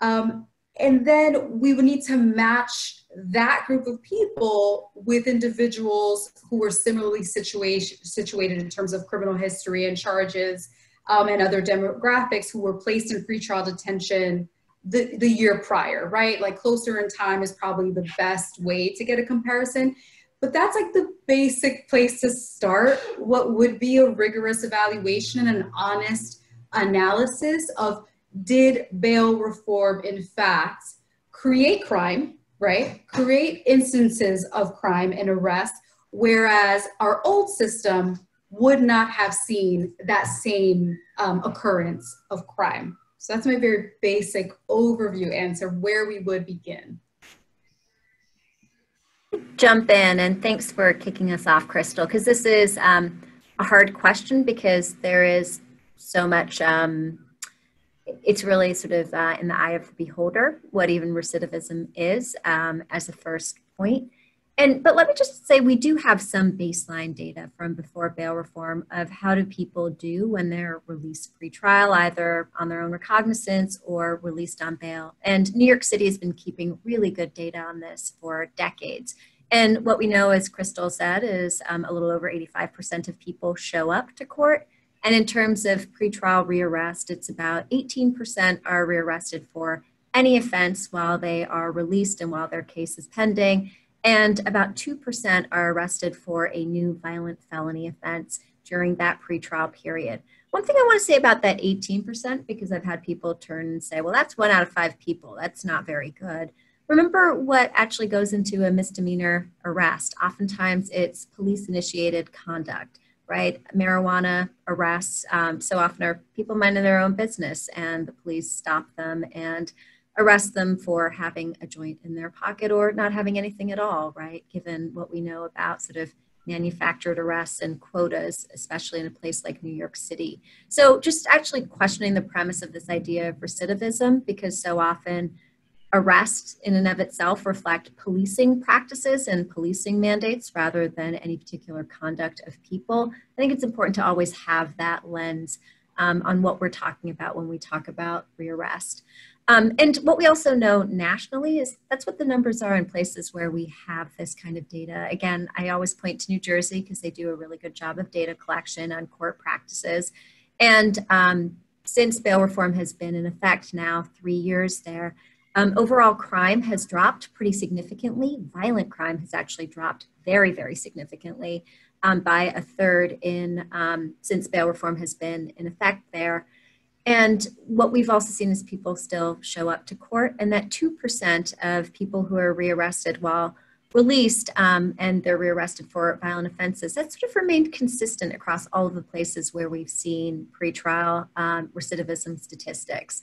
Um, and then we would need to match that group of people with individuals who were similarly situation, situated in terms of criminal history and charges um, and other demographics who were placed in pretrial detention the, the year prior, right? Like closer in time is probably the best way to get a comparison. But that's like the basic place to start. What would be a rigorous evaluation and an honest analysis of did bail reform, in fact, create crime, right? Create instances of crime and arrest, whereas our old system would not have seen that same um, occurrence of crime. So that's my very basic overview answer where we would begin. Jump in and thanks for kicking us off, Krystal, because this is um, a hard question because there is so much, um, it's really sort of uh, in the eye of the beholder what even recidivism is um, as a first point. And but let me just say we do have some baseline data from before bail reform of how do people do when they're released pre-trial, either on their own recognizance or released on bail. And New York City has been keeping really good data on this for decades. And what we know, as Krystal said, is um, a little over 85% of people show up to court. And in terms of pretrial rearrest, it's about 18% are rearrested for any offense while they are released and while their case is pending and about 2% are arrested for a new violent felony offense during that pretrial period. One thing I want to say about that 18%, because I've had people turn and say, well, that's one out of five people. That's not very good. Remember what actually goes into a misdemeanor arrest. Oftentimes it's police initiated conduct, right? Marijuana arrests um, so often are people minding their own business and the police stop them and arrest them for having a joint in their pocket or not having anything at all, right? Given what we know about sort of manufactured arrests and quotas, especially in a place like New York City. So, just actually questioning the premise of this idea of recidivism, because so often arrests in and of itself reflect policing practices and policing mandates rather than any particular conduct of people. I think it's important to always have that lens um, on what we're talking about when we talk about rearrest. Um, and what we also know nationally is that's what the numbers are in places where we have this kind of data. Again, I always point to New Jersey because they do a really good job of data collection on court practices. And um, since bail reform has been in effect now three years there, um, overall crime has dropped pretty significantly. Violent crime has actually dropped very, very significantly um, by a third in um, since bail reform has been in effect there. And what we've also seen is people still show up to court, and that 2% of people who are rearrested while released um, and they're rearrested for violent offenses, that sort of remained consistent across all of the places where we've seen pretrial um, recidivism statistics.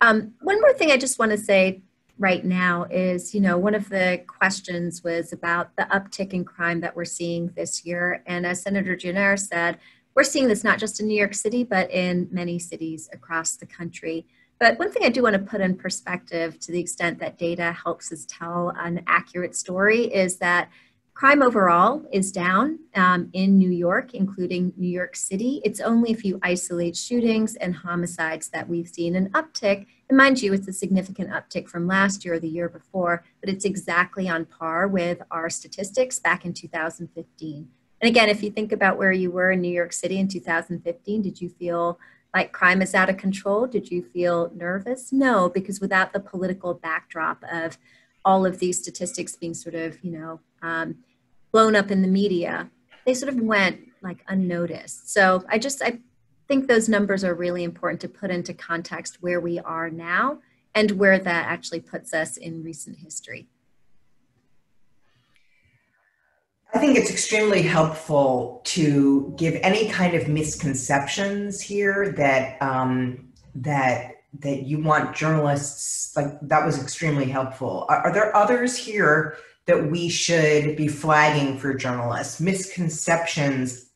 Um, one more thing I just want to say right now is, you know, one of the questions was about the uptick in crime that we're seeing this year. And as Senator Gianaris said, we're seeing this not just in New York City, but in many cities across the country. But one thing I do want to put in perspective to the extent that data helps us tell an accurate story is that crime overall is down um, in New York, including New York City. It's only if you isolate shootings and homicides that we've seen an uptick. And mind you, it's a significant uptick from last year or the year before, but it's exactly on par with our statistics back in 2015. And again, if you think about where you were in New York City in 2015, did you feel like crime is out of control? Did you feel nervous? No, because without the political backdrop of all of these statistics being sort of, you know, um, blown up in the media, they sort of went like unnoticed. So I just, I think those numbers are really important to put into context where we are now and where that actually puts us in recent history. I think it's extremely helpful to give any kind of misconceptions here that um, that that you want journalists like that was extremely helpful. Are, are there others here that we should be flagging for journalists? Misconceptions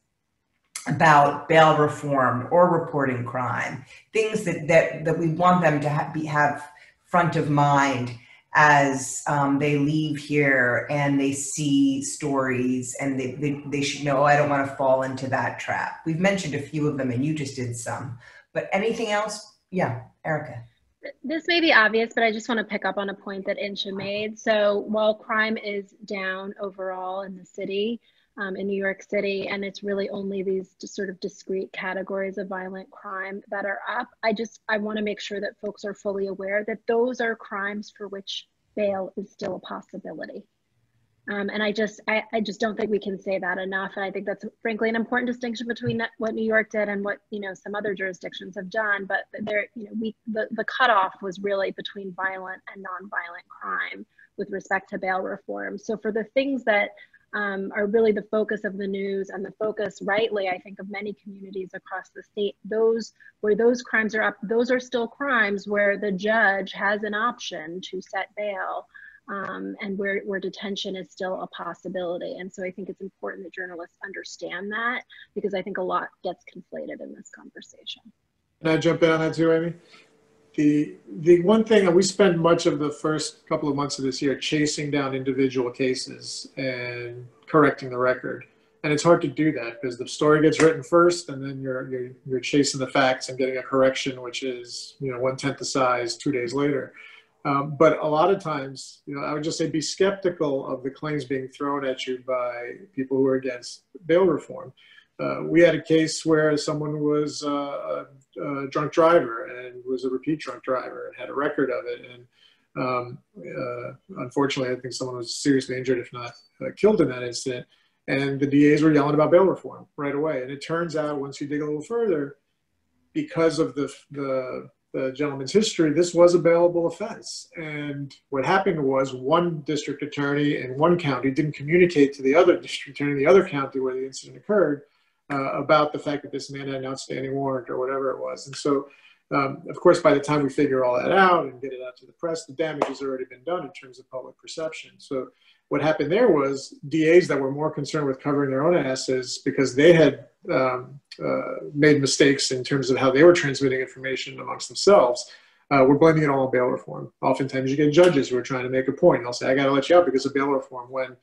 about bail reform or reporting crime, things that that that we want them to have, be, have front of mind as um, they leave here and they see stories and they, they, they should know, oh, I don't want to fall into that trap. We've mentioned a few of them and you just did some, but anything else? Yeah, Erica. This may be obvious, but I just want to pick up on a point that Insha made. So while crime is down overall in the city, um, in New York City, and it's really only these sort of discrete categories of violent crime that are up. I just I want to make sure that folks are fully aware that those are crimes for which bail is still a possibility. Um, and I just I, I just don't think we can say that enough. And I think that's frankly an important distinction between what New York did and what you know some other jurisdictions have done. But there, you know, we the, the cutoff was really between violent and nonviolent crime with respect to bail reform. So for the things that um, are really the focus of the news and the focus, rightly, I think, of many communities across the state. Those where those crimes are up, those are still crimes where the judge has an option to set bail. Um, and where, where detention is still a possibility. And so I think it's important that journalists understand that because I think a lot gets conflated in this conversation. Can I jump in on that too, Amy? The, the one thing that we spent much of the first couple of months of this year chasing down individual cases and correcting the record. And it's hard to do that because the story gets written first and then you're, you're, you're chasing the facts and getting a correction, which is, you know, one tenth the size two days later. Um, but a lot of times, you know, I would just say be skeptical of the claims being thrown at you by people who are against bail reform. Uh, we had a case where someone was uh, a, a, drunk driver and was a repeat drunk driver and had a record of it. And um, uh, unfortunately, I think someone was seriously injured, if not uh, killed in that incident. And the DAs were yelling about bail reform right away. And it turns out, once you dig a little further, because of the, the, the gentleman's history, this was a bailable offense. And what happened was one district attorney in one county didn't communicate to the other district attorney in the other county where the incident occurred uh, about the fact that this man had an outstanding warrant or whatever it was. And so, um, of course, by the time we figure all that out and get it out to the press, the damage has already been done in terms of public perception. So, what happened there was DAs that were more concerned with covering their own asses because they had um, uh, made mistakes in terms of how they were transmitting information amongst themselves. Uh, we're blaming it all on bail reform. Oftentimes, you get judges who are trying to make a point. They'll say, "I got to let you out because of bail reform," when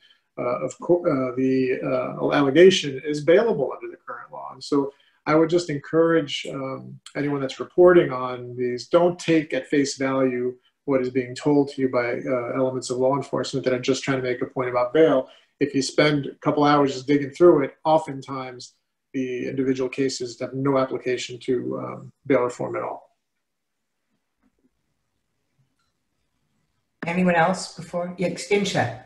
of course, uh, the uh, allegation is bailable under the current law. And so I would just encourage um, anyone that's reporting on these, don't take at face value what is being told to you by uh, elements of law enforcement that are just trying to make a point about bail. If you spend a couple hours just digging through it, oftentimes the individual cases have no application to um, bail reform at all. Anyone else before? Yeah, Insha.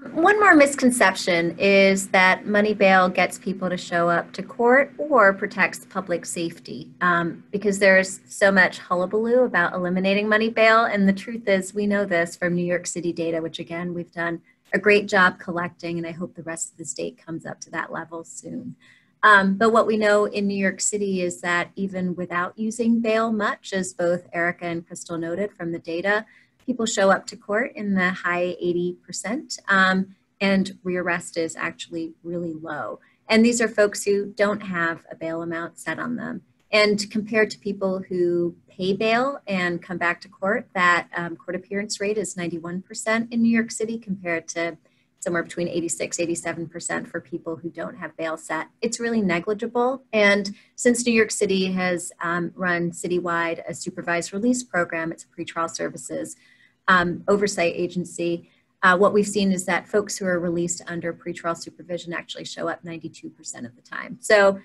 One more misconception is that money bail gets people to show up to court or protects public safety um, because there's so much hullabaloo about eliminating money bail. And the truth is, we know this from New York City data, which again, we've done a great job collecting, and I hope the rest of the state comes up to that level soon. Um, but what we know in New York City is that even without using bail much, as both Erica and Krystal noted from the data, people show up to court in the high 80%, um, and rearrest is actually really low. And these are folks who don't have a bail amount set on them. And compared to people who pay bail and come back to court, that um, court appearance rate is 91% in New York City compared to somewhere between 86, 87% for people who don't have bail set. It's really negligible. And since New York City has um, run citywide a supervised release program, it's pretrial services um, oversight agency, uh, what we've seen is that folks who are released under pretrial supervision actually show up 92% of the time. So,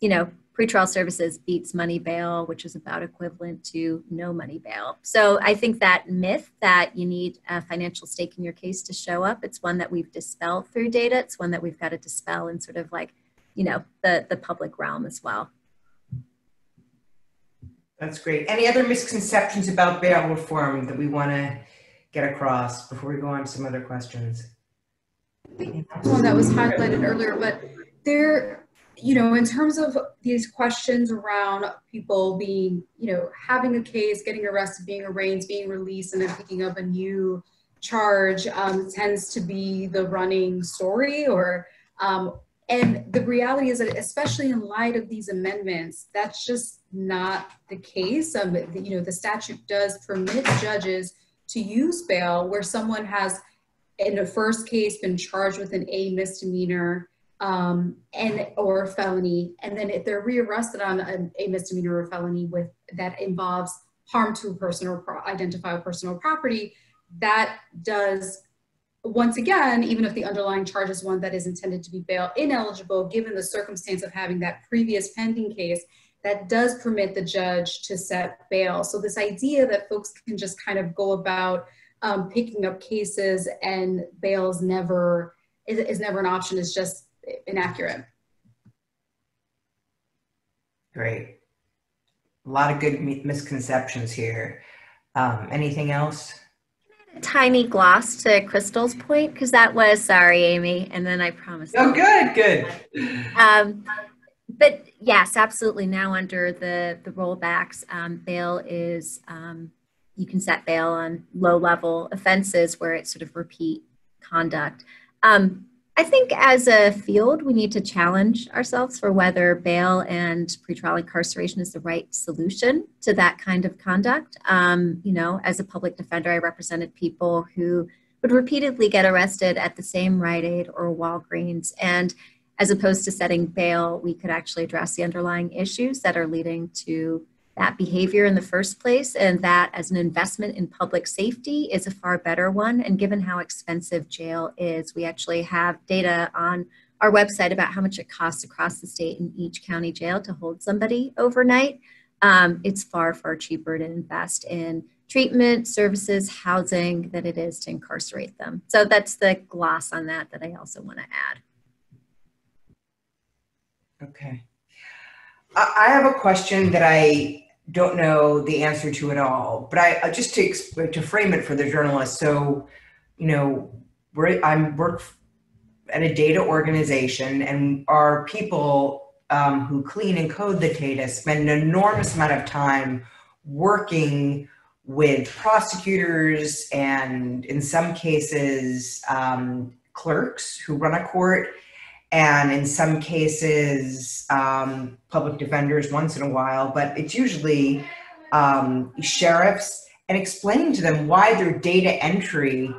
you know, pretrial services beats money bail, which is about equivalent to no money bail. So I think that myth that you need a financial stake in your case to show up, it's one that we've dispelled through data. It's one that we've got to dispel in sort of like, you know, the, the public realm as well. That's great. Any other misconceptions about bail reform that we want to get across before we go on to some other questions? One that was highlighted earlier, but there you know, in terms of these questions around people being, you know, having a case, getting arrested, being arraigned, being released, and then picking up a new charge um, tends to be the running story or um, and the reality is that especially in light of these amendments that's just not the case um, you know the statute does permit judges to use bail where someone has in the first case been charged with an a misdemeanor um, and or felony, and then if they're rearrested on a, a misdemeanor or felony with that involves harm to a person or pro- person or property, that does once again, even if the underlying charge is one that is intended to be bail ineligible, given the circumstance of having that previous pending case, that does permit the judge to set bail. So this idea that folks can just kind of go about um, picking up cases and bail is never is, is never an option is just inaccurate. Great. A lot of good misconceptions here. Um, anything else? Tiny gloss to Krystal's point, because that was sorry, Amy, and then I promise. Oh, good, good. Um, but yes, absolutely. Now under the the rollbacks, um, bail is um, you can set bail on low level offenses where it's sort of repeat conduct. Um, I think as a field, we need to challenge ourselves for whether bail and pretrial incarceration is the right solution to that kind of conduct. Um, you know, as a public defender, I represented people who would repeatedly get arrested at the same Rite Aid or Walgreens. And as opposed to setting bail, we could actually address the underlying issues that are leading to that behavior in the first place and that as an investment in public safety is a far better one. And given how expensive jail is we actually have data on our website about how much it costs across the state in each county jail to hold somebody overnight. Um, it's far far cheaper to invest in treatment services housing than it is to incarcerate them. So that's the gloss on that that i also want to add. Okay. I have a question that I don't know the answer to it all. But I just to to frame it for the journalist. So, you know, we're I'm work at a data organization, and our people um, who clean and code the data spend an enormous amount of time working with prosecutors and in some cases um, clerks who run a court and in some cases um, public defenders once in a while but it's usually um, sheriffs and explaining to them why their data entry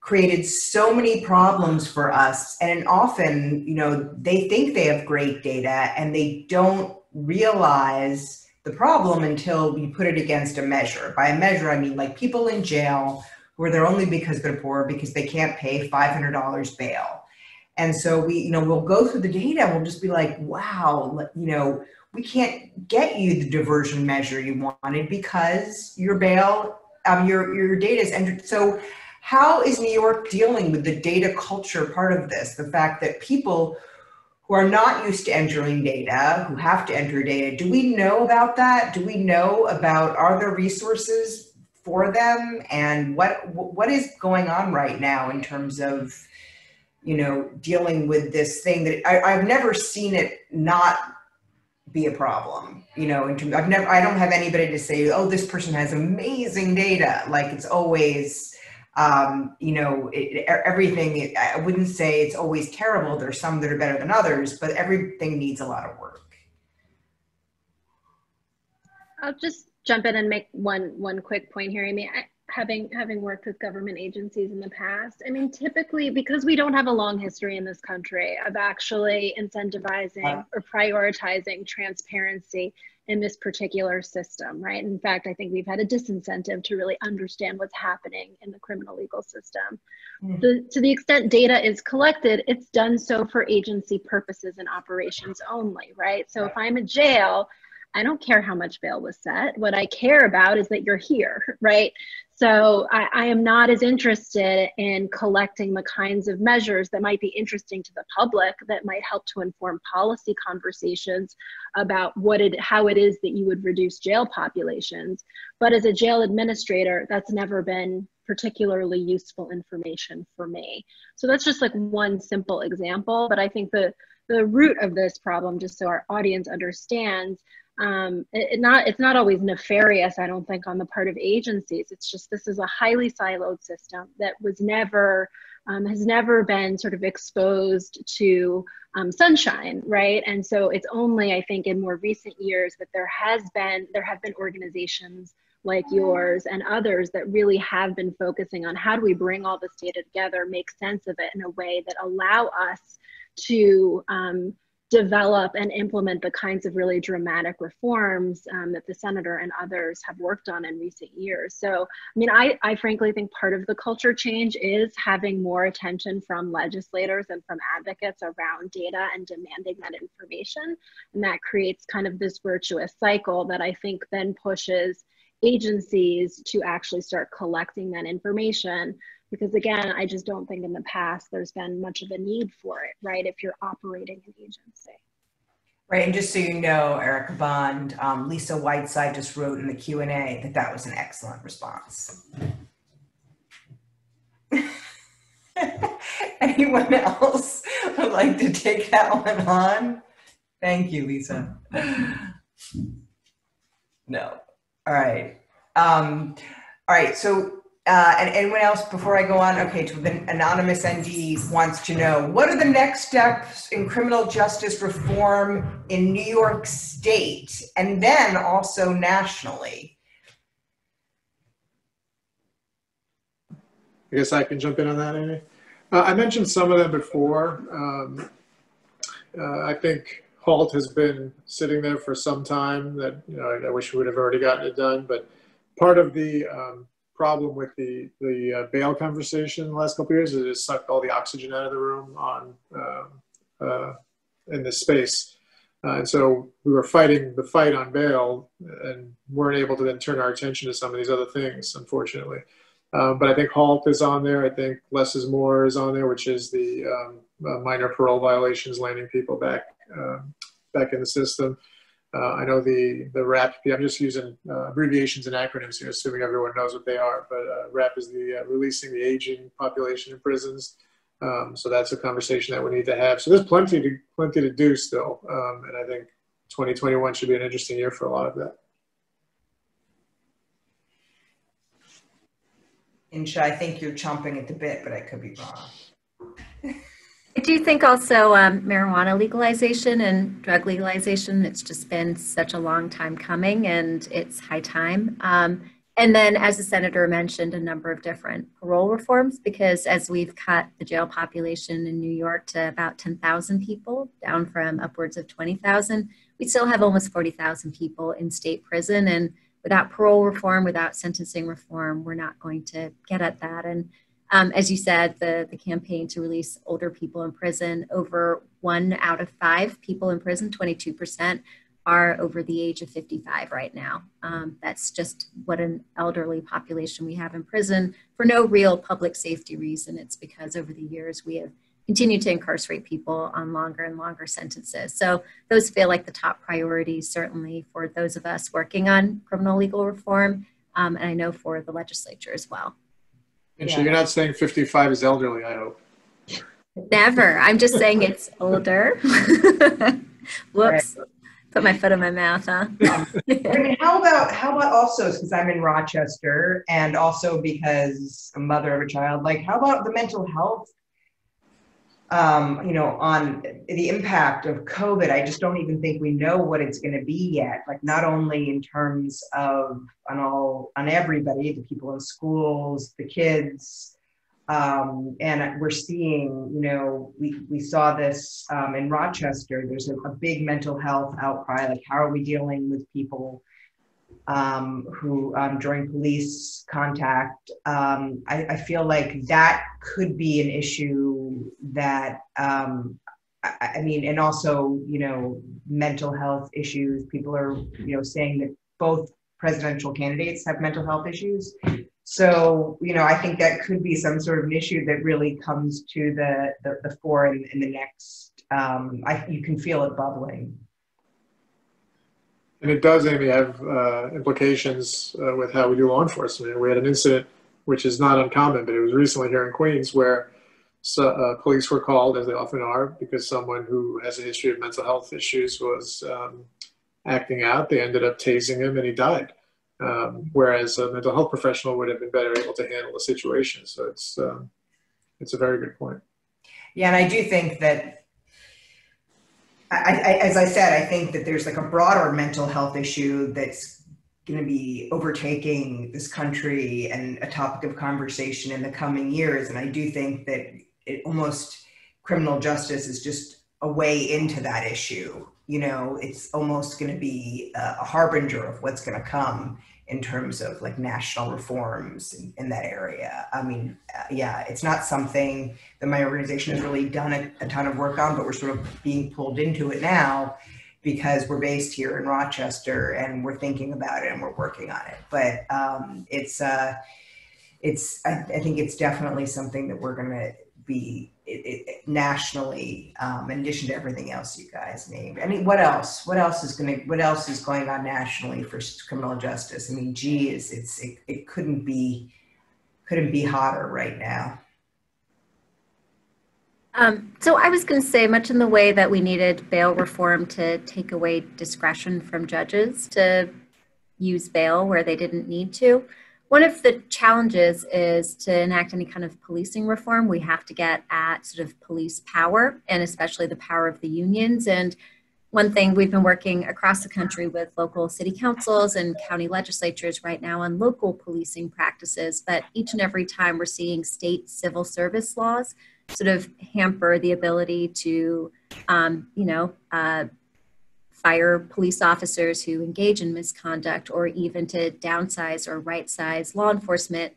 created so many problems for us. And often you know they think they have great data and they don't realize the problem until you put it against a measure. By a measure i mean like people in jail who are there only because they're poor because they can't pay $500 bail and so we, you know, we'll go through the data and we'll just be like, wow, you know, we can't get you the diversion measure you wanted because your bail, um, your your data is entered. So how is New York dealing with the data culture part of this? The fact that people who are not used to entering data, who have to enter data, do we know about that? Do we know about are there resources for them? And what what is going on right now in terms of you know, dealing with this thing that I, I've never seen it not be a problem. You know, in terms, I've never, I don't have anybody to say, oh, this person has amazing data. Like it's always, um, you know, it, everything. I wouldn't say it's always terrible. There's some that are better than others, but everything needs a lot of work. I'll just jump in and make one one quick point here. I mean, I, having having worked with government agencies in the past i mean typically because we don't have a long history in this country of actually incentivizing or prioritizing transparency in this particular system right in fact i think we've had a disincentive to really understand what's happening in the criminal legal system mm. the, to the extent data is collected it's done so for agency purposes and operations only right so if i'm a jail I don't care how much bail was set. What I care about is that you're here, right? So I, I, am not as interested in collecting the kinds of measures that might be interesting to the public that might help to inform policy conversations about what it, how it is that you would reduce jail populations. But as a jail administrator, that's never been particularly useful information for me. So that's just like one simple example. But I think the the root of this problem, just so our audience understands, um, it, it not it's not always nefarious i don't think on the part of agencies. It's just this is a highly siloed system that was never um, has never been sort of exposed to um, sunshine right? And so it's only i think in more recent years that there has been there have been organizations like yours and others that really have been focusing on how do we bring all this data together make sense of it in a way that allow us to um, develop and implement the kinds of really dramatic reforms um, that the senator and others have worked on in recent years. So, I mean, I, I frankly think part of the culture change is having more attention from legislators and from advocates around data and demanding that information. And that creates kind of this virtuous cycle that I think then pushes agencies to actually start collecting that information because again i just don't think in the past there's been much of a need for it right? If you're operating an agency. Right and just so you know erica bond um, lisa whiteside just wrote in the q&a that that was an excellent response. Anyone else would like to take that one on? Thank you lisa. No. All right. Um, all right so uh, and anyone else before I go on? Okay, to the anonymous ND wants to know what are the next steps in criminal justice reform in New York State and then also nationally? I guess I can jump in on that, Amy. Uh, I mentioned some of them before. Um, uh, I think HALT has been sitting there for some time. That you know, I, wish we would have already gotten it done. But part of the um, problem with the the uh, bail conversation in the last couple years is it sucked all the oxygen out of the room on uh, uh, in this space. Uh, and so we were fighting the fight on bail and weren't able to then turn our attention to some of these other things, unfortunately. Um, but I think HALT is on there. I think less is more is on there, which is the um, uh, minor parole violations, landing people back um, back in the system. Uh, I know the the RAP. I'm just using uh, abbreviations and acronyms here, assuming everyone knows what they are. But uh, RAP is the uh, releasing the aging population in prisons. Um, so that's a conversation that we need to have. So there's plenty to plenty to do still, um, and I think 2021 should be an interesting year for a lot of that. Insha, I think you're chomping at the bit, but I could be wrong. I do think also um, marijuana legalization and drug legalization, it's just been such a long time coming and it's high time. Um, and then, as the senator mentioned, a number of different parole reforms because as we've cut the jail population in New York to about 10,000 people, down from upwards of 20,000, we still have almost 40,000 people in state prison. And without parole reform, without sentencing reform, we're not going to get at that. And um, as you said, the, the campaign to release older people in prison, over one out of five people in prison, 22%, are over the age of 55 right now. Um, that's just what an elderly population we have in prison for no real public safety reason. It's because over the years we have continued to incarcerate people on longer and longer sentences. So those feel like the top priorities, certainly for those of us working on criminal legal reform, um, and I know for the legislature as well. And yeah. so you're not saying 55 is elderly, I hope. Never. I'm just saying it's older. Whoops. Right. Put my foot in my mouth, huh? I mean, how about how about also because I'm in Rochester and also because I'm a mother of a child. Like, how about the mental health? Um, you know, on the impact of COVID, I just don't even think we know what it's going to be yet. Like, not only in terms of on all on everybody, the people in schools, the kids, um, and we're seeing, you know, we, we saw this um, in Rochester. There's a, a, big mental health outcry. Like, how are we dealing with people um, who, um, during police contact, um, I, I, feel like that could be an issue that, um, I, I mean, and also, you know, mental health issues. People are, you know, saying that both presidential candidates have mental health issues. So, you know, I think that could be some sort of an issue that really comes to the, the, the fore in, in the next, um, I, you can feel it bubbling. And it does, Amy, have uh, implications uh, with how we do law enforcement. We had an incident, which is not uncommon, but it was recently here in Queens where so, uh, police were called, as they often are, because someone who has a history of mental health issues was um, acting out. They ended up tasing him and he died um, whereas a mental health professional would have been better able to handle the situation. So it's um, it's a very good point. Yeah, and I do think that, I, I, as I said, I think that there's like a broader mental health issue that's going to be overtaking this country and a topic of conversation in the coming years. And I do think that it almost criminal justice is just a way into that issue you know, it's almost going to be a, a harbinger of what's going to come in terms of like national reforms in, in that area. I mean, uh, yeah, it's not something that my organization has really done a, a, ton of work on, but we're sort of being pulled into it now because we're based here in Rochester and we're thinking about it and we're working on it. But um, it's, uh, it's, I, I think it's definitely something that we're going to be it, it, nationally, um, in addition to everything else you guys named. I mean, what else? What else is going? What else is going on nationally for criminal justice? I mean, geez, it's it, it couldn't be couldn't be hotter right now. Um, so I was going to say, much in the way that we needed bail reform to take away discretion from judges to use bail where they didn't need to. One of the challenges is to enact any kind of policing reform, we have to get at sort of police power and especially the power of the unions. And one thing we've been working across the country with local city councils and county legislatures right now on local policing practices, but each and every time we're seeing state civil service laws sort of hamper the ability to, um, you know, uh, fire police officers who engage in misconduct or even to downsize or right size law enforcement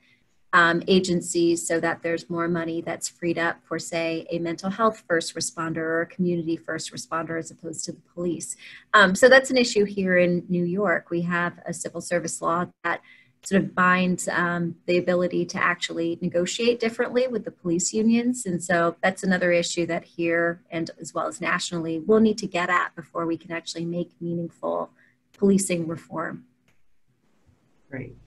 um, agencies so that there's more money that's freed up for, say, a mental health first responder or a community first responder as opposed to the police. Um, so that's an issue here in New York. We have a civil service law that sort of binds um, the ability to actually negotiate differently with the police unions. And so that's another issue that here and as well as nationally we'll need to get at before we can actually make meaningful policing reform. Great.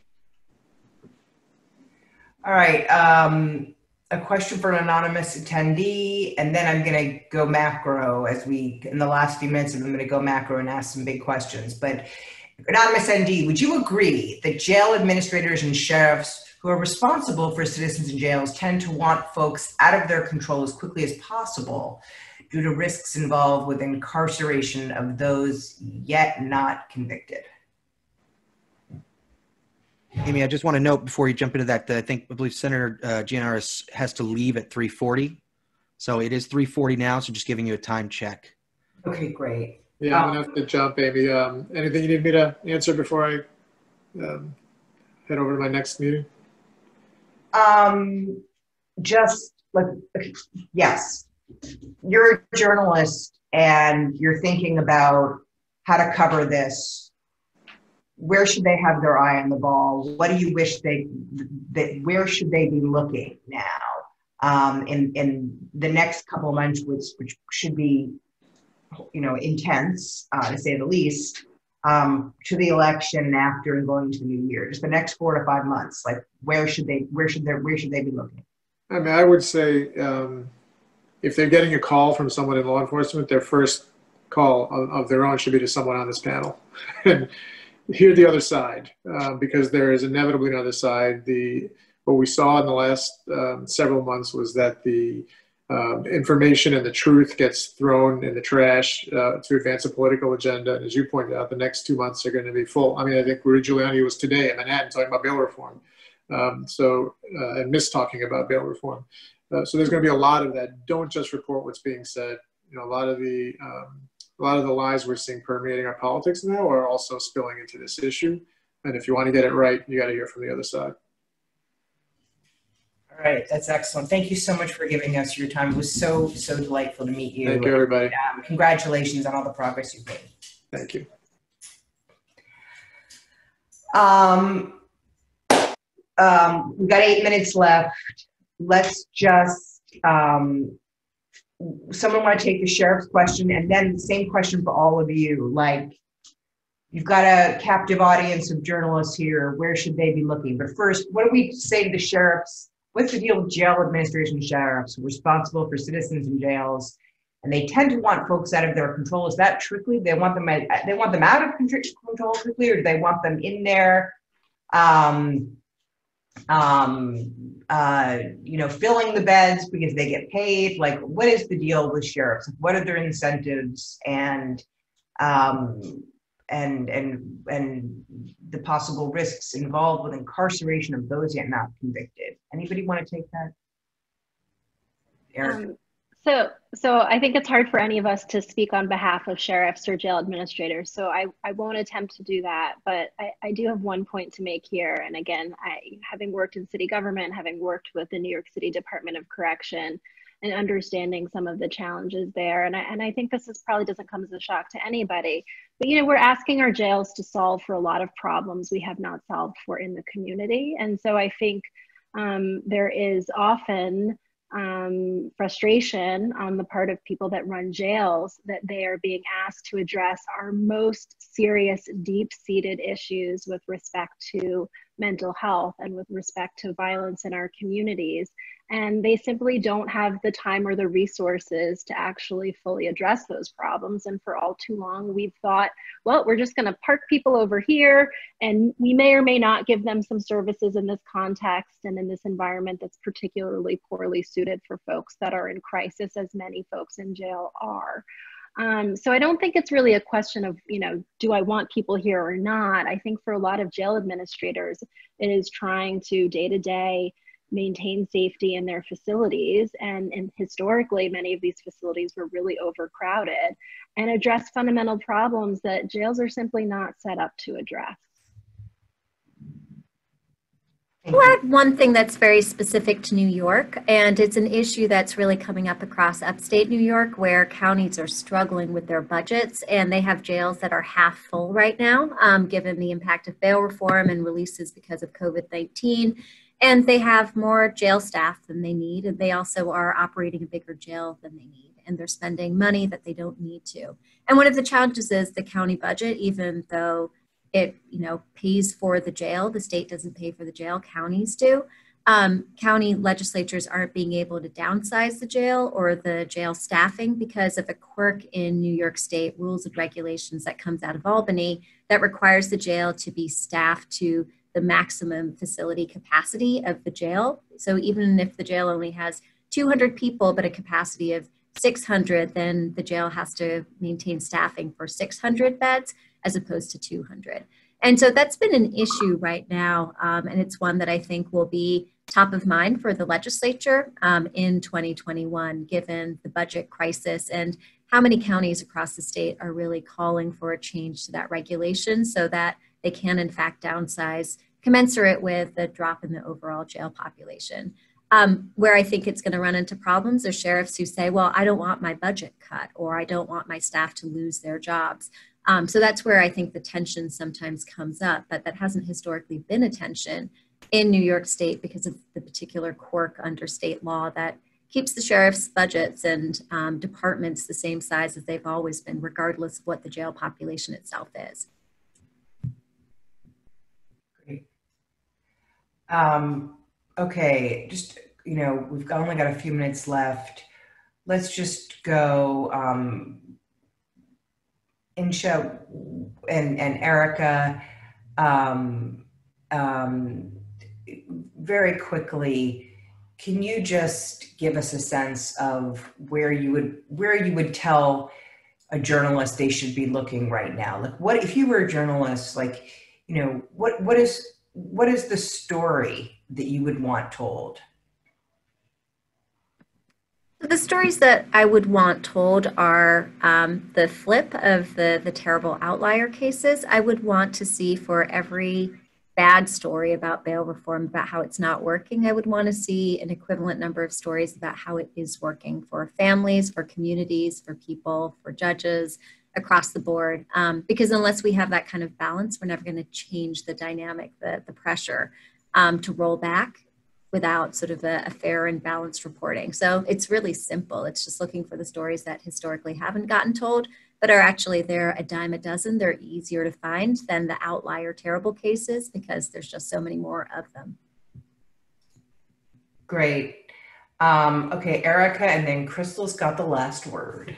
All right. Um, a question for an anonymous attendee, and then I'm going to go macro as we, in the last few minutes, I'm going to go macro and ask some big questions. But Anonymous ND, would you agree that jail administrators and sheriffs who are responsible for citizens in jails tend to want folks out of their control as quickly as possible due to risks involved with incarceration of those yet not convicted? Amy, I just want to note before you jump into that, that I think I believe Senator uh, Gianaris has to leave at 3:40, so it is 3:40 now. So just giving you a time check. Okay, great. Yeah, I'm gonna have to jump, Amy. Um, anything you need me to answer before I um, head over to my next meeting? Um, just like yes, you're a journalist and you're thinking about how to cover this. Where should they have their eye on the ball? What do you wish they that where should they be looking now? Um, in in the next couple of months, which which should be you know, intense, uh, to say the least, um, to the election and after and going into the new year? Just the next four to five months, like where should they, where should they, where should they be looking? I mean, I would say um, if they're getting a call from someone in law enforcement, their first call of, of their own should be to someone on this panel and hear the other side, uh, because there is inevitably another side. The what we saw in the last um, several months was that the um, information and the truth gets thrown in the trash uh, to advance a political agenda. And as you pointed out, the next two months are going to be full. I mean, I think Rudy Giuliani was today in Manhattan talking about bail reform. Um, so, uh, and miss talking about bail reform. Uh, so there's going to be a lot of that. Don't just report what's being said. You know, a lot of the um, a lot of the lies we're seeing permeating our politics now are also spilling into this issue. And if you want to get it right, you got to hear from the other side. All right, that's excellent. Thank you so much for giving us your time. It was so so delightful to meet you. Thank you, everybody. Um, congratulations on all the progress you've made. Thank you. Um, um, we've got eight minutes left. Let's just, um, someone want to take the sheriff's question and then the same question for all of you. Like, you've got a captive audience of journalists here. Where should they be looking? But first, what do we say to the sheriffs? What's the deal with jail administration sheriffs responsible for citizens in jails? And they tend to want folks out of their control. Is that trickly? They want them. They want them out of control quickly, or do they want them in there? Um, um, uh, you know, filling the beds because they get paid? Like, what is the deal with sheriffs? What are their incentives and um, and and and the possible risks involved with incarceration of those yet not convicted? Anybody want to take that? Eric. Um, so, so I think it's hard for any of us to speak on behalf of sheriffs or jail administrators. So I, I won't attempt to do that. But I, I do have one point to make here. And again, I, having worked in city government, having worked with the New York City Department of Correction, and understanding some of the challenges there. And I, and I think this is probably doesn't come as a shock to anybody. But you know, we're asking our jails to solve for a lot of problems we have not solved for in the community. And so I think um, there is often um, frustration on the part of people that run jails that they are being asked to address our most serious, deep seated issues with respect to mental health and with respect to violence in our communities and they simply don't have the time or the resources to actually fully address those problems and for all too long we've thought well we're just going to park people over here and we may or may not give them some services in this context and in this environment that's particularly poorly suited for folks that are in crisis as many folks in jail are um, so I don't think it's really a question of, you know, do I want people here or not? I think for a lot of jail administrators, it is trying to day to day maintain safety in their facilities. And, and historically, many of these facilities were really overcrowded and address fundamental problems that jails are simply not set up to address. Well, have one thing that's very specific to New York, and it's an issue that's really coming up across upstate New York where counties are struggling with their budgets and they have jails that are half full right now, um, given the impact of bail reform and releases because of COVID 19 and they have more jail staff than they need and they also are operating a bigger jail than they need and they're spending money that they don't need to. And one of the challenges is the county budget even though it you know pays for the jail the state doesn't pay for the jail counties do. Um, county legislatures aren't being able to downsize the jail or the jail staffing because of a quirk in new york state rules and regulations that comes out of albany that requires the jail to be staffed to the maximum facility capacity of the jail. So even if the jail only has 200 people, but a capacity of 600, then the jail has to maintain staffing for 600 beds as opposed to 200. And so that's been an issue right now. Um, and it's one that I think will be top of mind for the legislature um, in 2021, given the budget crisis and how many counties across the state are really calling for a change to that regulation so that they can in fact downsize commensurate with the drop in the overall jail population. Um, where I think it's going to run into problems are sheriffs who say, well, I don't want my budget cut or I don't want my staff to lose their jobs. Um, so that's where I think the tension sometimes comes up, but that hasn't historically been a tension in New York State because of the particular quirk under state law that keeps the sheriff's budgets and um, departments the same size as they've always been, regardless of what the jail population itself is. Um, okay, just, you know, we've only got a few minutes left. Let's just go. Um, Insha and, and Erica, um, um, very quickly, can you just give us a sense of where you would where you would tell a journalist they should be looking right now? Like, what if you were a journalist? Like, you know, what what is what is the story that you would want told? The stories that I would want told are um, the flip of the the terrible outlier cases. I would want to see for every bad story about bail reform, about how it's not working. I would want to see an equivalent number of stories about how it is working for families, for communities, for people, for judges across the board. Um, because unless we have that kind of balance, we're never going to change the dynamic, the the pressure um, to roll back without sort of a, a, fair and balanced reporting. So it's really simple. It's just looking for the stories that historically haven't gotten told, but are actually there a dime a dozen. They're easier to find than the outlier terrible cases because there's just so many more of them. Great. Um, okay, Erica, and then Krystal's got the last word.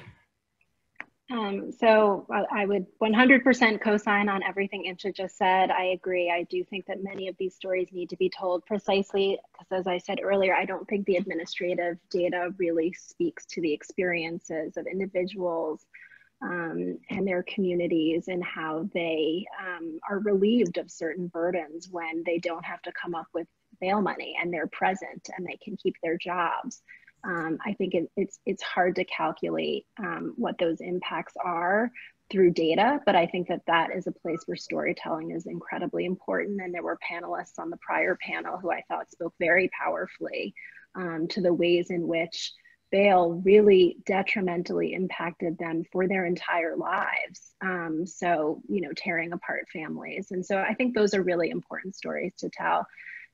Um, so I would 100% co-sign on everything Insha just said. I agree. I do think that many of these stories need to be told precisely because as I said earlier, I don't think the administrative data really speaks to the experiences of individuals um, and their communities and how they um, are relieved of certain burdens when they don't have to come up with bail money and they're present and they can keep their jobs um, I think it, it's it's hard to calculate um, what those impacts are through data, but I think that that is a place where storytelling is incredibly important. And there were panelists on the prior panel who I thought spoke very powerfully um, to the ways in which bail really detrimentally impacted them for their entire lives. Um, so, you know, tearing apart families. And so I think those are really important stories to tell.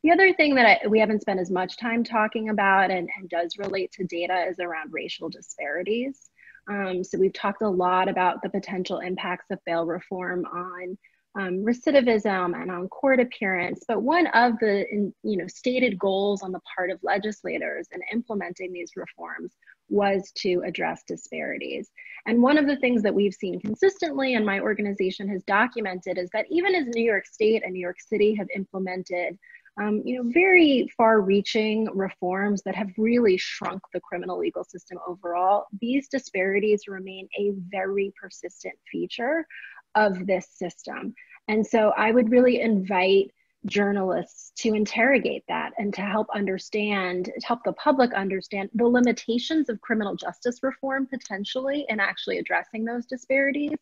The other thing that I, we haven't spent as much time talking about and, and does relate to data is around racial disparities. Um, so we've talked a lot about the potential impacts of bail reform on um, recidivism and on court appearance. But one of the you know stated goals on the part of legislators in implementing these reforms was to address disparities. And one of the things that we've seen consistently and my organization has documented is that even as New York State and New York City have implemented um, you know, very far-reaching reforms that have really shrunk the criminal legal system overall, these disparities remain a very persistent feature of this system. And so I would really invite journalists to interrogate that and to help understand, to help the public understand the limitations of criminal justice reform potentially in actually addressing those disparities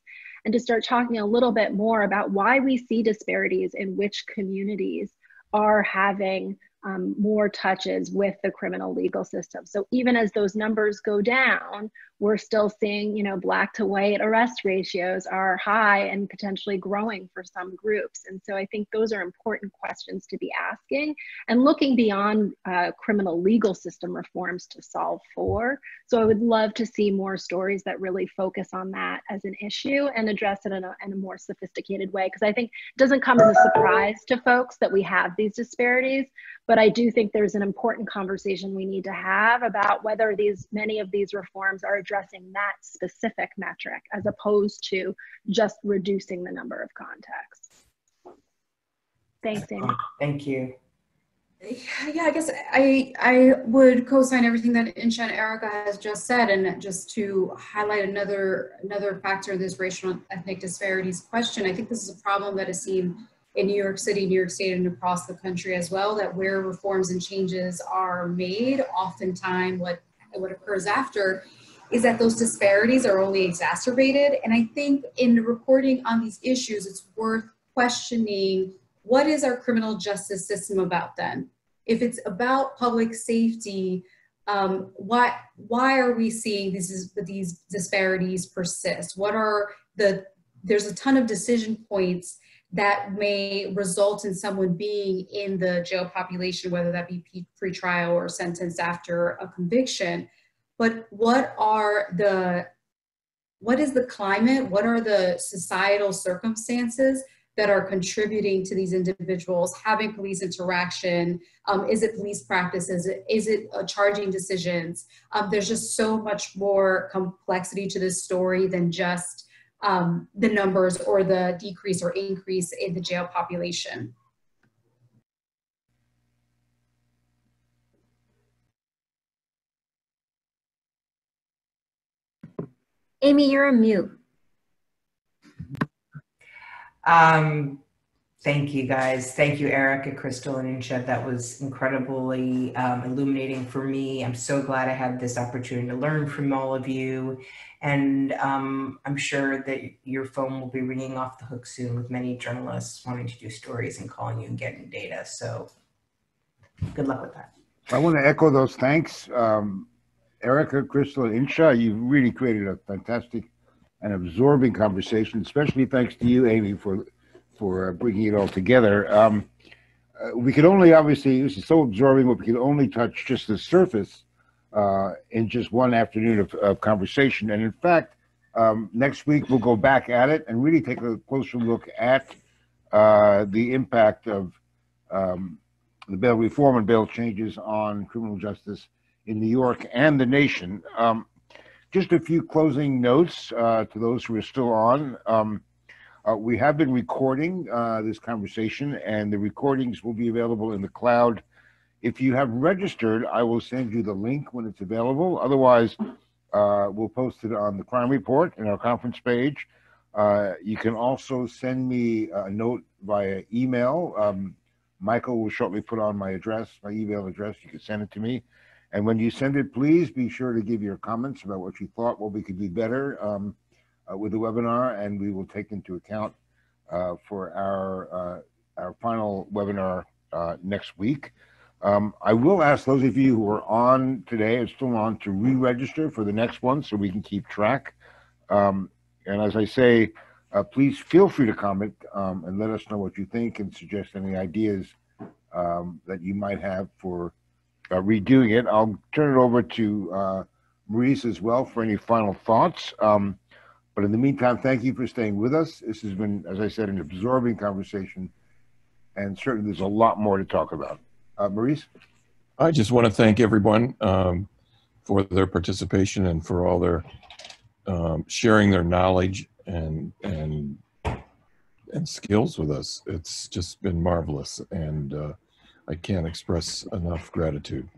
and to start talking a little bit more about why we see disparities in which communities are having um, more touches with the criminal legal system. So even as those numbers go down, we're still seeing, you know, black to white arrest ratios are high and potentially growing for some groups. And so I think those are important questions to be asking and looking beyond uh, criminal legal system reforms to solve for. So I would love to see more stories that really focus on that as an issue and address it in a, in a more sophisticated way. Because I think it doesn't come as a surprise to folks that we have these disparities, but I do think there's an important conversation we need to have about whether these many of these reforms are addressing that specific metric as opposed to just reducing the number of contacts. Thanks, Amy. Thank you. Yeah, I guess I I would co-sign everything that Insha and Erica has just said, and just to highlight another another factor in this racial and ethnic disparities question. I think this is a problem that is seen in New York City, New York State, and across the country as well, that where reforms and changes are made, oftentimes what, what occurs after is that those disparities are only exacerbated. And I think in reporting on these issues, it's worth questioning what is our criminal justice system about then? If it's about public safety, um, why, why are we seeing these, these disparities persist? What are the, there's a ton of decision points that may result in someone being in the jail population, whether that be pre-trial or sentenced after a conviction. But what are the, what is the climate? What are the societal circumstances that are contributing to these individuals having police interaction? Um, is it police practices? Is it uh, charging decisions? Um, there's just so much more complexity to this story than just um, the numbers or the decrease or increase in the jail population. Amy, you're on mute. Um, thank you guys. Thank you, Erica, Krystal, and Insha. That was incredibly um, illuminating for me. I'm so glad I had this opportunity to learn from all of you. And um, I'm sure that your phone will be ringing off the hook soon with many journalists wanting to do stories and calling you and getting data. So good luck with that. I want to echo those thanks. Um, Erica, Krystal, and Insha, you've really created a fantastic and absorbing conversation, especially thanks to you, Amy, for for bringing it all together. Um, uh, we could only, obviously, this is so absorbing, but we could only touch just the surface uh, in just one afternoon of, of conversation. And in fact, um, next week we'll go back at it and really take a closer look at uh, the impact of um, the bail reform and bail changes on criminal justice in New York and the nation. Um, just a few closing notes uh, to those who are still on. Uh, we have been recording uh, this conversation, and the recordings will be available in the cloud. If you have registered, I will send you the link when it's available. Otherwise, uh, we'll post it on the crime report in our conference page. Uh, you can also send me a note via email. Um, Michael will shortly put on my address, my email address. You can send it to me. And when you send it, please be sure to give your comments about what you thought, what we could do better um, uh, with the webinar, and we will take into account uh, for our uh, our final webinar uh, next week. Um, I will ask those of you who are on today and still on to re-register for the next one so we can keep track. Um, and as I say, uh, please feel free to comment um, and let us know what you think and suggest any ideas um, that you might have for redoing it. I'll turn it over to Maurice as well for any final thoughts. Um, but in the meantime, thank you for staying with us. This has been, as I said, an absorbing conversation, and certainly there's a lot more to talk about. Uh, Maurice? I just want to thank everyone um, for their participation and for all their um, sharing their knowledge and and and skills with us. It's just been marvelous, and uh, I can't express enough gratitude.